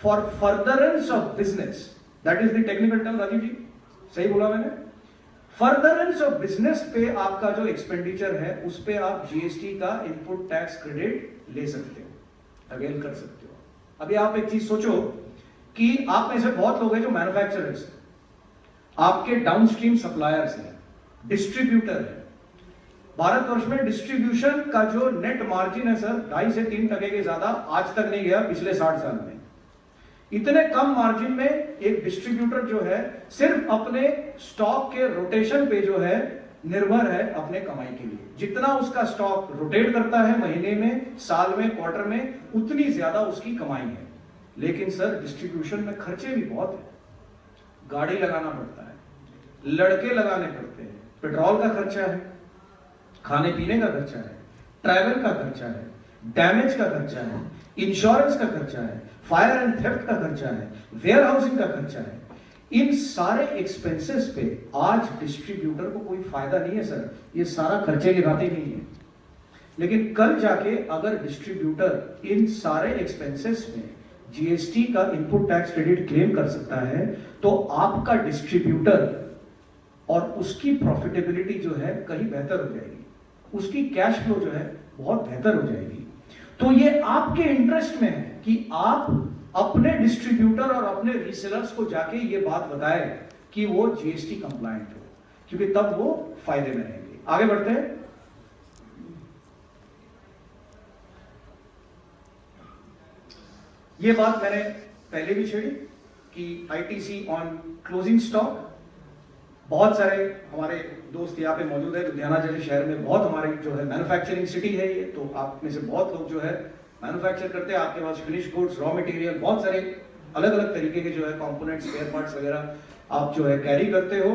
for furtherance of business that is the technical term Rajiv ji सही बोला मैंने? फर्दरेंस ऑफ़ बिज़नेस पे आपका जो एक्सपेंडिचर है, उस पे आप जीएसटी का इनपुट टैक्स क्रेडिट ले सकते हो अवेल कर सकते हो। अभी आप एक चीज़ सोचो कि आप में से बहुत लोग हैं जो मैन्युफैक्चरर्स हैं, आपके डाउनस्ट्रीम सप्लायर्स हैं डिस्ट्रीब्यूटर है भारतवर्ष में डिस्ट्रीब्यूशन का जो नेट मार्जिन है सर ढाई से तीन टके के ज़्यादा आज तक नहीं गया पिछले साठ साल में। इतने कम मार्जिन में एक डिस्ट्रीब्यूटर जो है, सिर्फ़ अपने स्टॉक के रोटेशन पे जो है, निर्भर है अपने कमाई के लिए। जितना उसका स्टॉक रोटेट करता है महीने में, साल में क्वार्टर में, उतनी ज़्यादा उसकी कमाई है। लेकिन सर डिस्ट्रीब्यूशन में खर्चे भी बहुत है। गाड़ी लगाना पड़ता है, लड़के लगाने पड़ते हैं, पेट्रोल का खर्चा है। खाने पीने का खर्चा है ट्रैवल का खर्चा है डैमेज का खर्चा है इंश्योरेंस का खर्चा है फायर एंड थेफ्ट का खर्चा है वेयर हाउसिंग का खर्चा है। इन सारे एक्सपेंसेस पे आज डिस्ट्रीब्यूटर को कोई फ़ायदा नहीं है सर ये सारा खर्चे की बातें नहीं है। लेकिन कल जाके अगर डिस्ट्रीब्यूटर इन सारे एक्सपेंसेस में जीएसटी का इनपुट टैक्स क्रेडिट क्लेम कर सकता है तो आपका डिस्ट्रीब्यूटर और उसकी प्रॉफिटेबिलिटी जो है कहीं बेहतर हो जाएगी। उसकी कैश फ्लो जो है बहुत बेहतर हो जाएगी। तो ये आपके इंटरेस्ट में है कि आप अपने डिस्ट्रीब्यूटर और अपने रीसेलर्स को जाके ये बात बताएँ कि वो जीएसटी कंप्लायंट हो, क्योंकि तब वो फ़ायदे में रहेंगे। आगे बढ़ते हैं। ये बात मैंने पहले भी छेड़ी कि आईटीसी ऑन क्लोजिंग स्टॉक बहुत सारे हमारे दोस्त यहाँ पे मौजूद है। लुधियाना जैसे शहर में बहुत हमारे जो है मैन्युफैक्चरिंग सिटी है ये तो आप में से बहुत लोग जो है मैन्युफैक्चर करते हैं। आपके पास फिनिश गुड्स रॉ मटेरियल बहुत सारे अलग अलग तरीके के जो है कंपोनेंट्स स्पेयर पार्ट्स वगैरह आप जो है कैरी करते हो।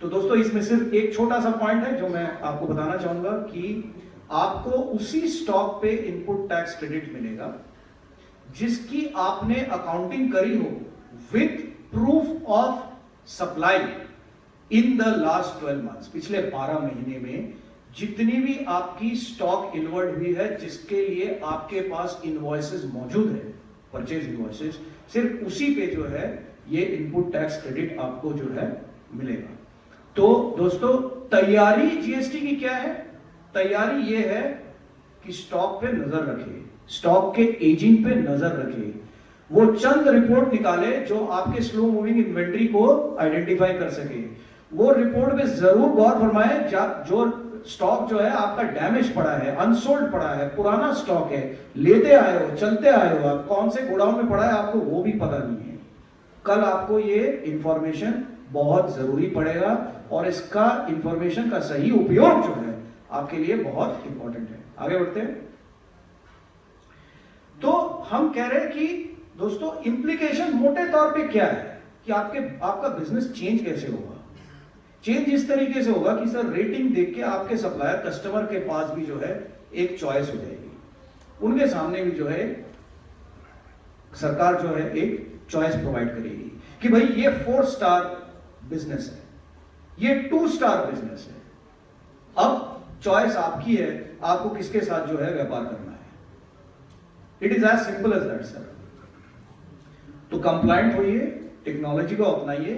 तो दोस्तों, इसमें सिर्फ़ एक छोटा सा पॉइंट है जो मैं आपको बताना चाहूँगा कि आपको उसी स्टॉक पे इनपुट टैक्स क्रेडिट मिलेगा जिसकी आपने अकाउंटिंग करी हो with proof of supply in the last twelve months पिछले बारह महीने में जितनी भी आपकी स्टॉक इन्वर्ट हुई है, जिसके लिए आपके पास इनवॉइसेस मौजूद है परचेज इनवॉइसेस सिर्फ़ उसी पे जो है, ये इनपुट टैक्स क्रेडिट आपको जो है, मिलेगा। तो दोस्तों, तैयारी जीएसटी की क्या है? तैयारी ये है कि स्टॉक पे नज़र रखे स्टॉक के एजिंग पे नज़र रखे। वो चंद रिपोर्ट निकाले जो आपके स्लो मूविंग इन्वेंट्री को आइडेंटिफाई कर सके। वो रिपोर्ट में ज़रूर गौर फरमाए, जो स्टॉक जो है, आपका डैमेज पड़ा है अनसोल्ड पड़ा है, पुराना स्टॉक है, लेते आए हो, चलते आए हो, आप कौन से गोडाउन में पड़ा है, आपको वो भी पता नहीं है। कल आपको ये इंफॉर्मेशन बहुत ज़रूरी पड़ेगा और इसका इंफॉर्मेशन का सही उपयोग जो है, आपके लिए बहुत इंपॉर्टेंट है। आगे बढ़ते हैं। तो हम कह रहे हैं कि, दोस्तों इंप्लीकेशन मोटे तौर पे क्या है? कि आपके, आपका बिज़नेस चेंज कैसे होगा? चेंज इस तरीके से होगा कि सर रेटिंग देख के आपके सप्लायर कस्टमर के पास भी जो है एक चॉइस हो जाएगी। उनके सामने भी जो है सरकार जो है एक चॉइस प्रोवाइड करेगी कि भाई ये फोर स्टार बिज़नेस है, ये टू स्टार बिज़नेस है। अब चॉइस आपकी है, आपको किसके साथ जो है व्यापार करना है। It is as simple as that sir तो कंप्लाइंट होइए टेक्नोलॉजी को अपनाइए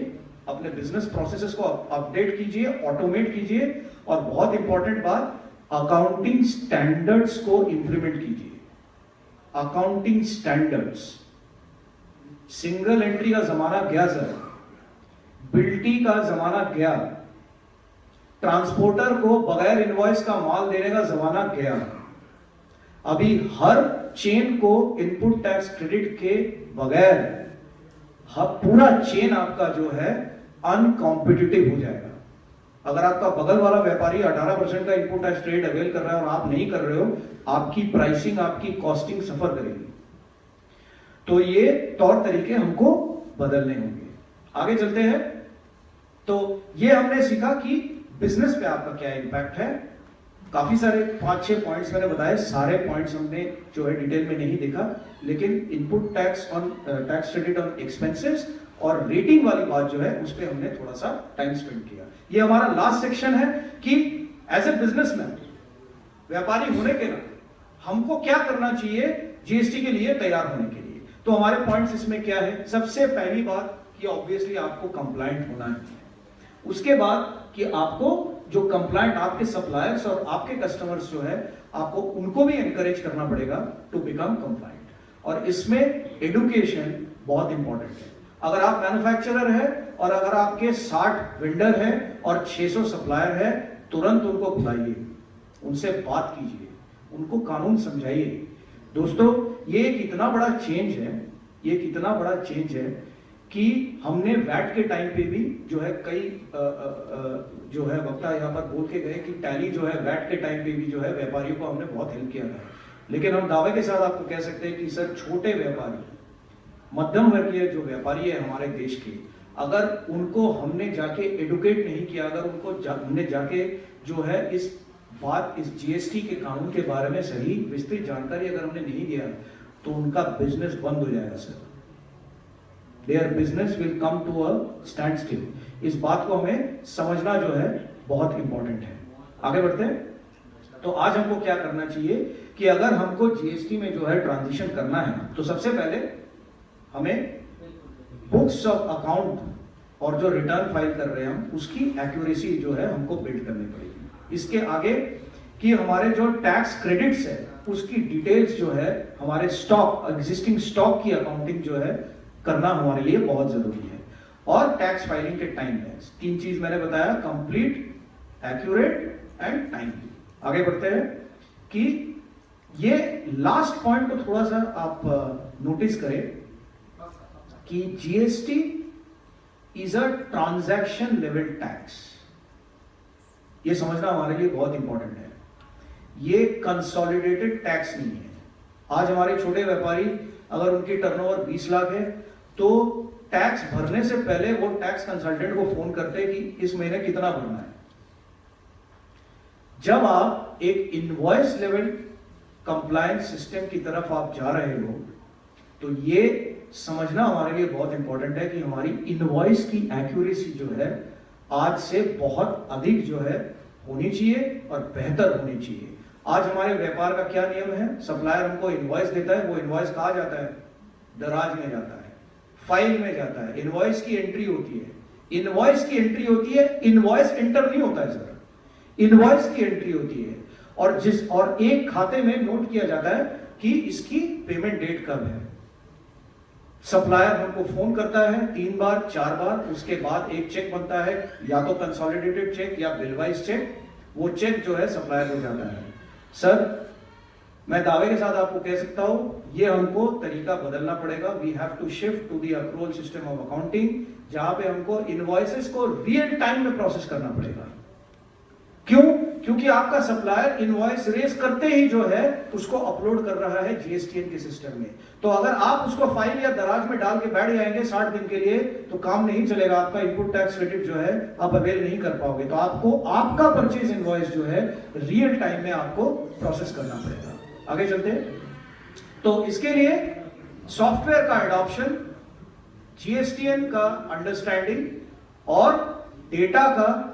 अपने बिज़नेस प्रोसेसेस को अपडेट कीजिए ऑटोमेट कीजिए और बहुत इंपॉर्टेंट बात अकाउंटिंग स्टैंडर्ड्स को इंप्लीमेंट कीजिए। अकाउंटिंग स्टैंडर्ड्स सिंगल एंट्री का जमाना गया सर बिल्टी का जमाना गया। ट्रांसपोर्टर को बगैर इनवॉइस का माल देने का जमाना गया। अभी हर चेन को इनपुट टैक्स क्रेडिट के बगैर पूरा चेन आपका जो है अनकॉम्पिटिटिव हो जाएगा। अगर आपका बगल वाला व्यापारी 18 परसेंट का इनपुट टैक्स ट्रेड अवेल कर रहा है और आप नहीं कर रहे हो, आपकी प्राइसिंग आपकी कॉस्टिंग सफ़र करेगी। तो ये तौर तरीके हमको बदलने होंगे। आगे चलते हैं। तो ये हमने सीखा कि बिज़नेस पे आपका क्या इम्पैक्ट है। काफ़ी सारे पाँच छह पॉइंट्स मैंने बताए, सारे पॉइंट्स हमने जो है डिटेल में नहीं देखा, लेकिन input tax on tax credit on expenses और रेटिंग वाली बात जो है, उस पर हमने थोड़ा सा टाइम स्पेंड किया। ये हमारा लास्ट सेक्शन है कि एज ए बिजनेसमैन व्यापारी होने के नाते हमको क्या करना चाहिए जीएसटी के लिए तैयार होने के लिए? तो हमारे पॉइंट्स इसमें क्या है? सबसे पहली बात कि ऑब्वियसली आपको कंप्लाइंट होना है। उसके बाद कि आपको जो कंप्लाइंट आपके सप्लायर्स और आपके कस्टमर्स जो है, आपको उनको भी एनकरेज करना पड़ेगा टू बिकम कंप्लाइंट और इसमें एडुकेशन बहुत इंपॉर्टेंट है। अगर आप मैन्युफैक्चरर है और अगर आपके 60 वेंडर है और 600 सप्लायर है तुरंत उनको बुलाइए। उनसे बात कीजिए। उनको कानून समझाइए। दोस्तों ये एक इतना बड़ा चेंज है ये एक इतना बड़ा चेंज है कि हमने वैट के टाइम पे भी जो है कई आ, आ, आ, जो है वक्ता यहाँ पर बोल के गए कि टैली जो है वैट के टाइम पे भी जो है व्यापारियों को हमने बहुत हेल्प किया है लेकिन हम दावे के साथ आपको कह सकते हैं कि सर छोटे व्यापारी मध्यम वर्गीय जो व्यापारी है हमारे देश के अगर उनको हमने जाके एडुकेट नहीं किया अगर उनको जा, हमने जाके जो है इस बात इस जीएसटी के कानून के बारे में सही विस्तृत जानकारी अगर हमने नहीं दिया तो उनका बिज़नेस बंद हो जाएगा sir there business will come to a standstill इस बात को हमें समझना जो है बहुत इंपॉर्टेंट है। आगे बढ़ते हैं। तो आज हमको क्या करना चाहिए कि अगर हमको जीएसटी में जो है ट्रांजिशन करना है तो सबसे पहले हमें बुक्स ऑफ़ अकाउंट और जो रिटर्न फ़ाइल कर रहे हैं हम, उसकी एक्यूरेसी जो है हमको बिल्ड करनी पड़ेगी। इसके आगे कि हमारे जो टैक्स क्रेडिट्स है, उसकी डिटेल्स जो है, हमारे स्टॉक एग्जिस्टिंग स्टॉक की अकाउंटिंग जो है, करना हमारे लिए बहुत ज़रूरी है। और टैक्स फाइलिंग के टाइम टैक्स तीन चीज़ मैंने बताया कंप्लीट एक्यूरेट एंड टाइमली आगे बढ़ते हैं कि ये लास्ट पॉइंट को थोड़ा सा आप नोटिस करें। कि GST is a transaction level tax ये समझना हमारे लिए बहुत इंपॉर्टेंट है। ये कंसोलिडेटेड टैक्स नहीं है। आज हमारे छोटे व्यापारी अगर उनकी टर्नओवर 20 लाख है तो टैक्स भरने से पहले वो टैक्स कंसल्टेंट को फ़ोन करते हैं कि इस महीने कितना भरना है। जब आप एक इनवॉइस लेवल कंप्लायंस सिस्टम की तरफ़ आप जा रहे हो तो ये समझना हमारे लिए बहुत इंपॉर्टेंट है कि हमारी इनवॉइस की एक्यूरेसी जो है, आज से बहुत अधिक जो है होनी चाहिए और बेहतर होनी चाहिए। आज हमारे व्यापार का क्या नियम है? सप्लायर हमको इनवॉइस देता है, वो इनवॉइस कहा जाता है? दराज में जाता है फ़ाइल में जाता है। इनवॉइस की एंट्री होती है। इनवॉइस की एंट्री होती है इनवॉइस एंटर नहीं होता है सर इनवॉइस की एंट्री होती है। और जिस, और एक खाते में नोट किया जाता है कि इसकी पेमेंट डेट कब है। सप्लायर हमको फ़ोन करता है, तीन बार, चार बार, उसके बाद एक चेक बनता है, या तो कंसोलिडेटेड चेक या बिलवाइज चेक वो चेक जो है सप्लायर को जाता है। सर मैं दावे के साथ आपको कह सकता हूँ, ये हमको तरीका बदलना पड़ेगा। We have to shift to the accrual system of accounting जहाँ पे हमको इनवॉइसेस को रियल टाइम में प्रोसेस करना पड़ेगा। क्यों? क्योंकि आपका सप्लायर इनवॉइस रेस करते ही जो है, उसको अपलोड कर रहा है जीएसटीएन के सिस्टम में। तो अगर आप उसको फ़ाइल या दराज में डाल के बैठ जाएँगे साठ दिन के लिए तो काम नहीं चलेगा। आपका इनपुट टैक्स क्रेडिट जो है, आप अवेल नहीं कर पाओगे। तो आपको, आपका परचेज इनवॉइस जो है रियल टाइम में आपको प्रोसेस करना पड़ेगा। आगे चलते तो इसके लिए सॉफ्टवेयर का एडॉप्शन जीएसटीएन का अंडरस्टैंडिंग और डेटा का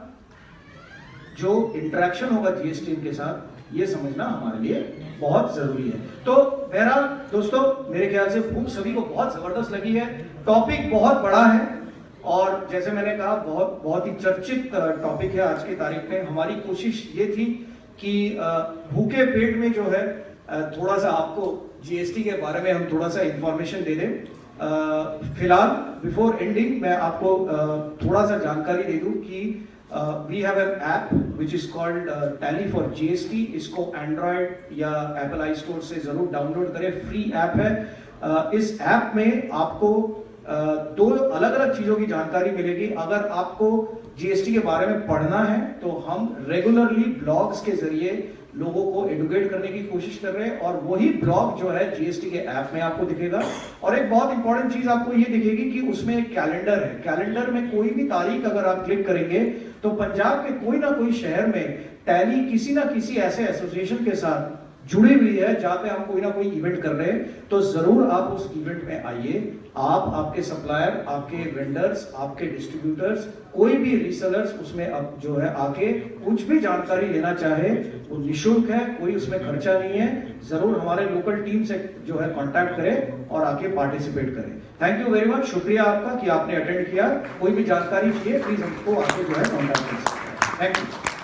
जो इंटरेक्शन होगा जीएसटीएन के साथ, ये समझना हमारे लिए बहुत ज़रूरी है। तो बहरहाल, दोस्तों, मेरे ख्याल से भूख सभी को बहुत ज़बरदस्त लगी है। टॉपिक बहुत बड़ा है और जैसे मैंने कहा, बहुत बहुत ही चर्चित टॉपिक है आज की तारीख में। हमारी कोशिश ये थी कि भूखे पेट में जो है थोड़ा सा आपको जीएसटी के बारे में हम थोड़ा सा इंफॉर्मेशन दे। दें फ़िलहाल बिफोर एंडिंग मैं आपको थोड़ा सा जानकारी दे दूँ कि we an app which is called uh, Tally for GST इसको Android या Apple आई स्टोर से ज़रूर डाउनलोड करें। फ्री ऐप है। Uh, इस ऐप में आपको uh, दो अलग अलग चीज़ों की जानकारी मिलेगी। अगर आपको जीएसटी के बारे में पढ़ना है तो हम रेगुलरली ब्लॉग्स के ज़रिए लोगों को एडुकेट करने की कोशिश कर रहे हैं और वही ब्लॉग जो है जीएसटी के ऐप में आपको दिखेगा। और एक बहुत इंपॉर्टेंट चीज़ आपको ये दिखेगी कि उसमें एक कैलेंडर है। कैलेंडर में कोई भी तारीख अगर आप क्लिक करेंगे तो पंजाब के कोई ना कोई शहर में टैली किसी ना किसी ऐसे एसोसिएशन के साथ जुड़ी हुई है, जहाँ पे हम कोई ना कोई इवेंट कर रहे हैं तो ज़रूर आप उस इवेंट में आइए। आप, आपके सप्लायर आपके वेंडर्स आपके डिस्ट्रीब्यूटर्स कोई भी रीसेलर्स उसमें अब जो है आके कुछ भी जानकारी लेना चाहे, वो निशुल्क है, कोई उसमें खर्चा नहीं है, ज़रूर हमारे लोकल टीम से जो है कांटेक्ट करें और आके पार्टिसिपेट करें। थैंक यू वेरी मच शुक्रिया आपका कि आपने अटेंड किया। कोई भी जानकारी चाहिए प्लीज़ हमको आके जो है कॉन्टैक्ट कर सकते हैं। Thank you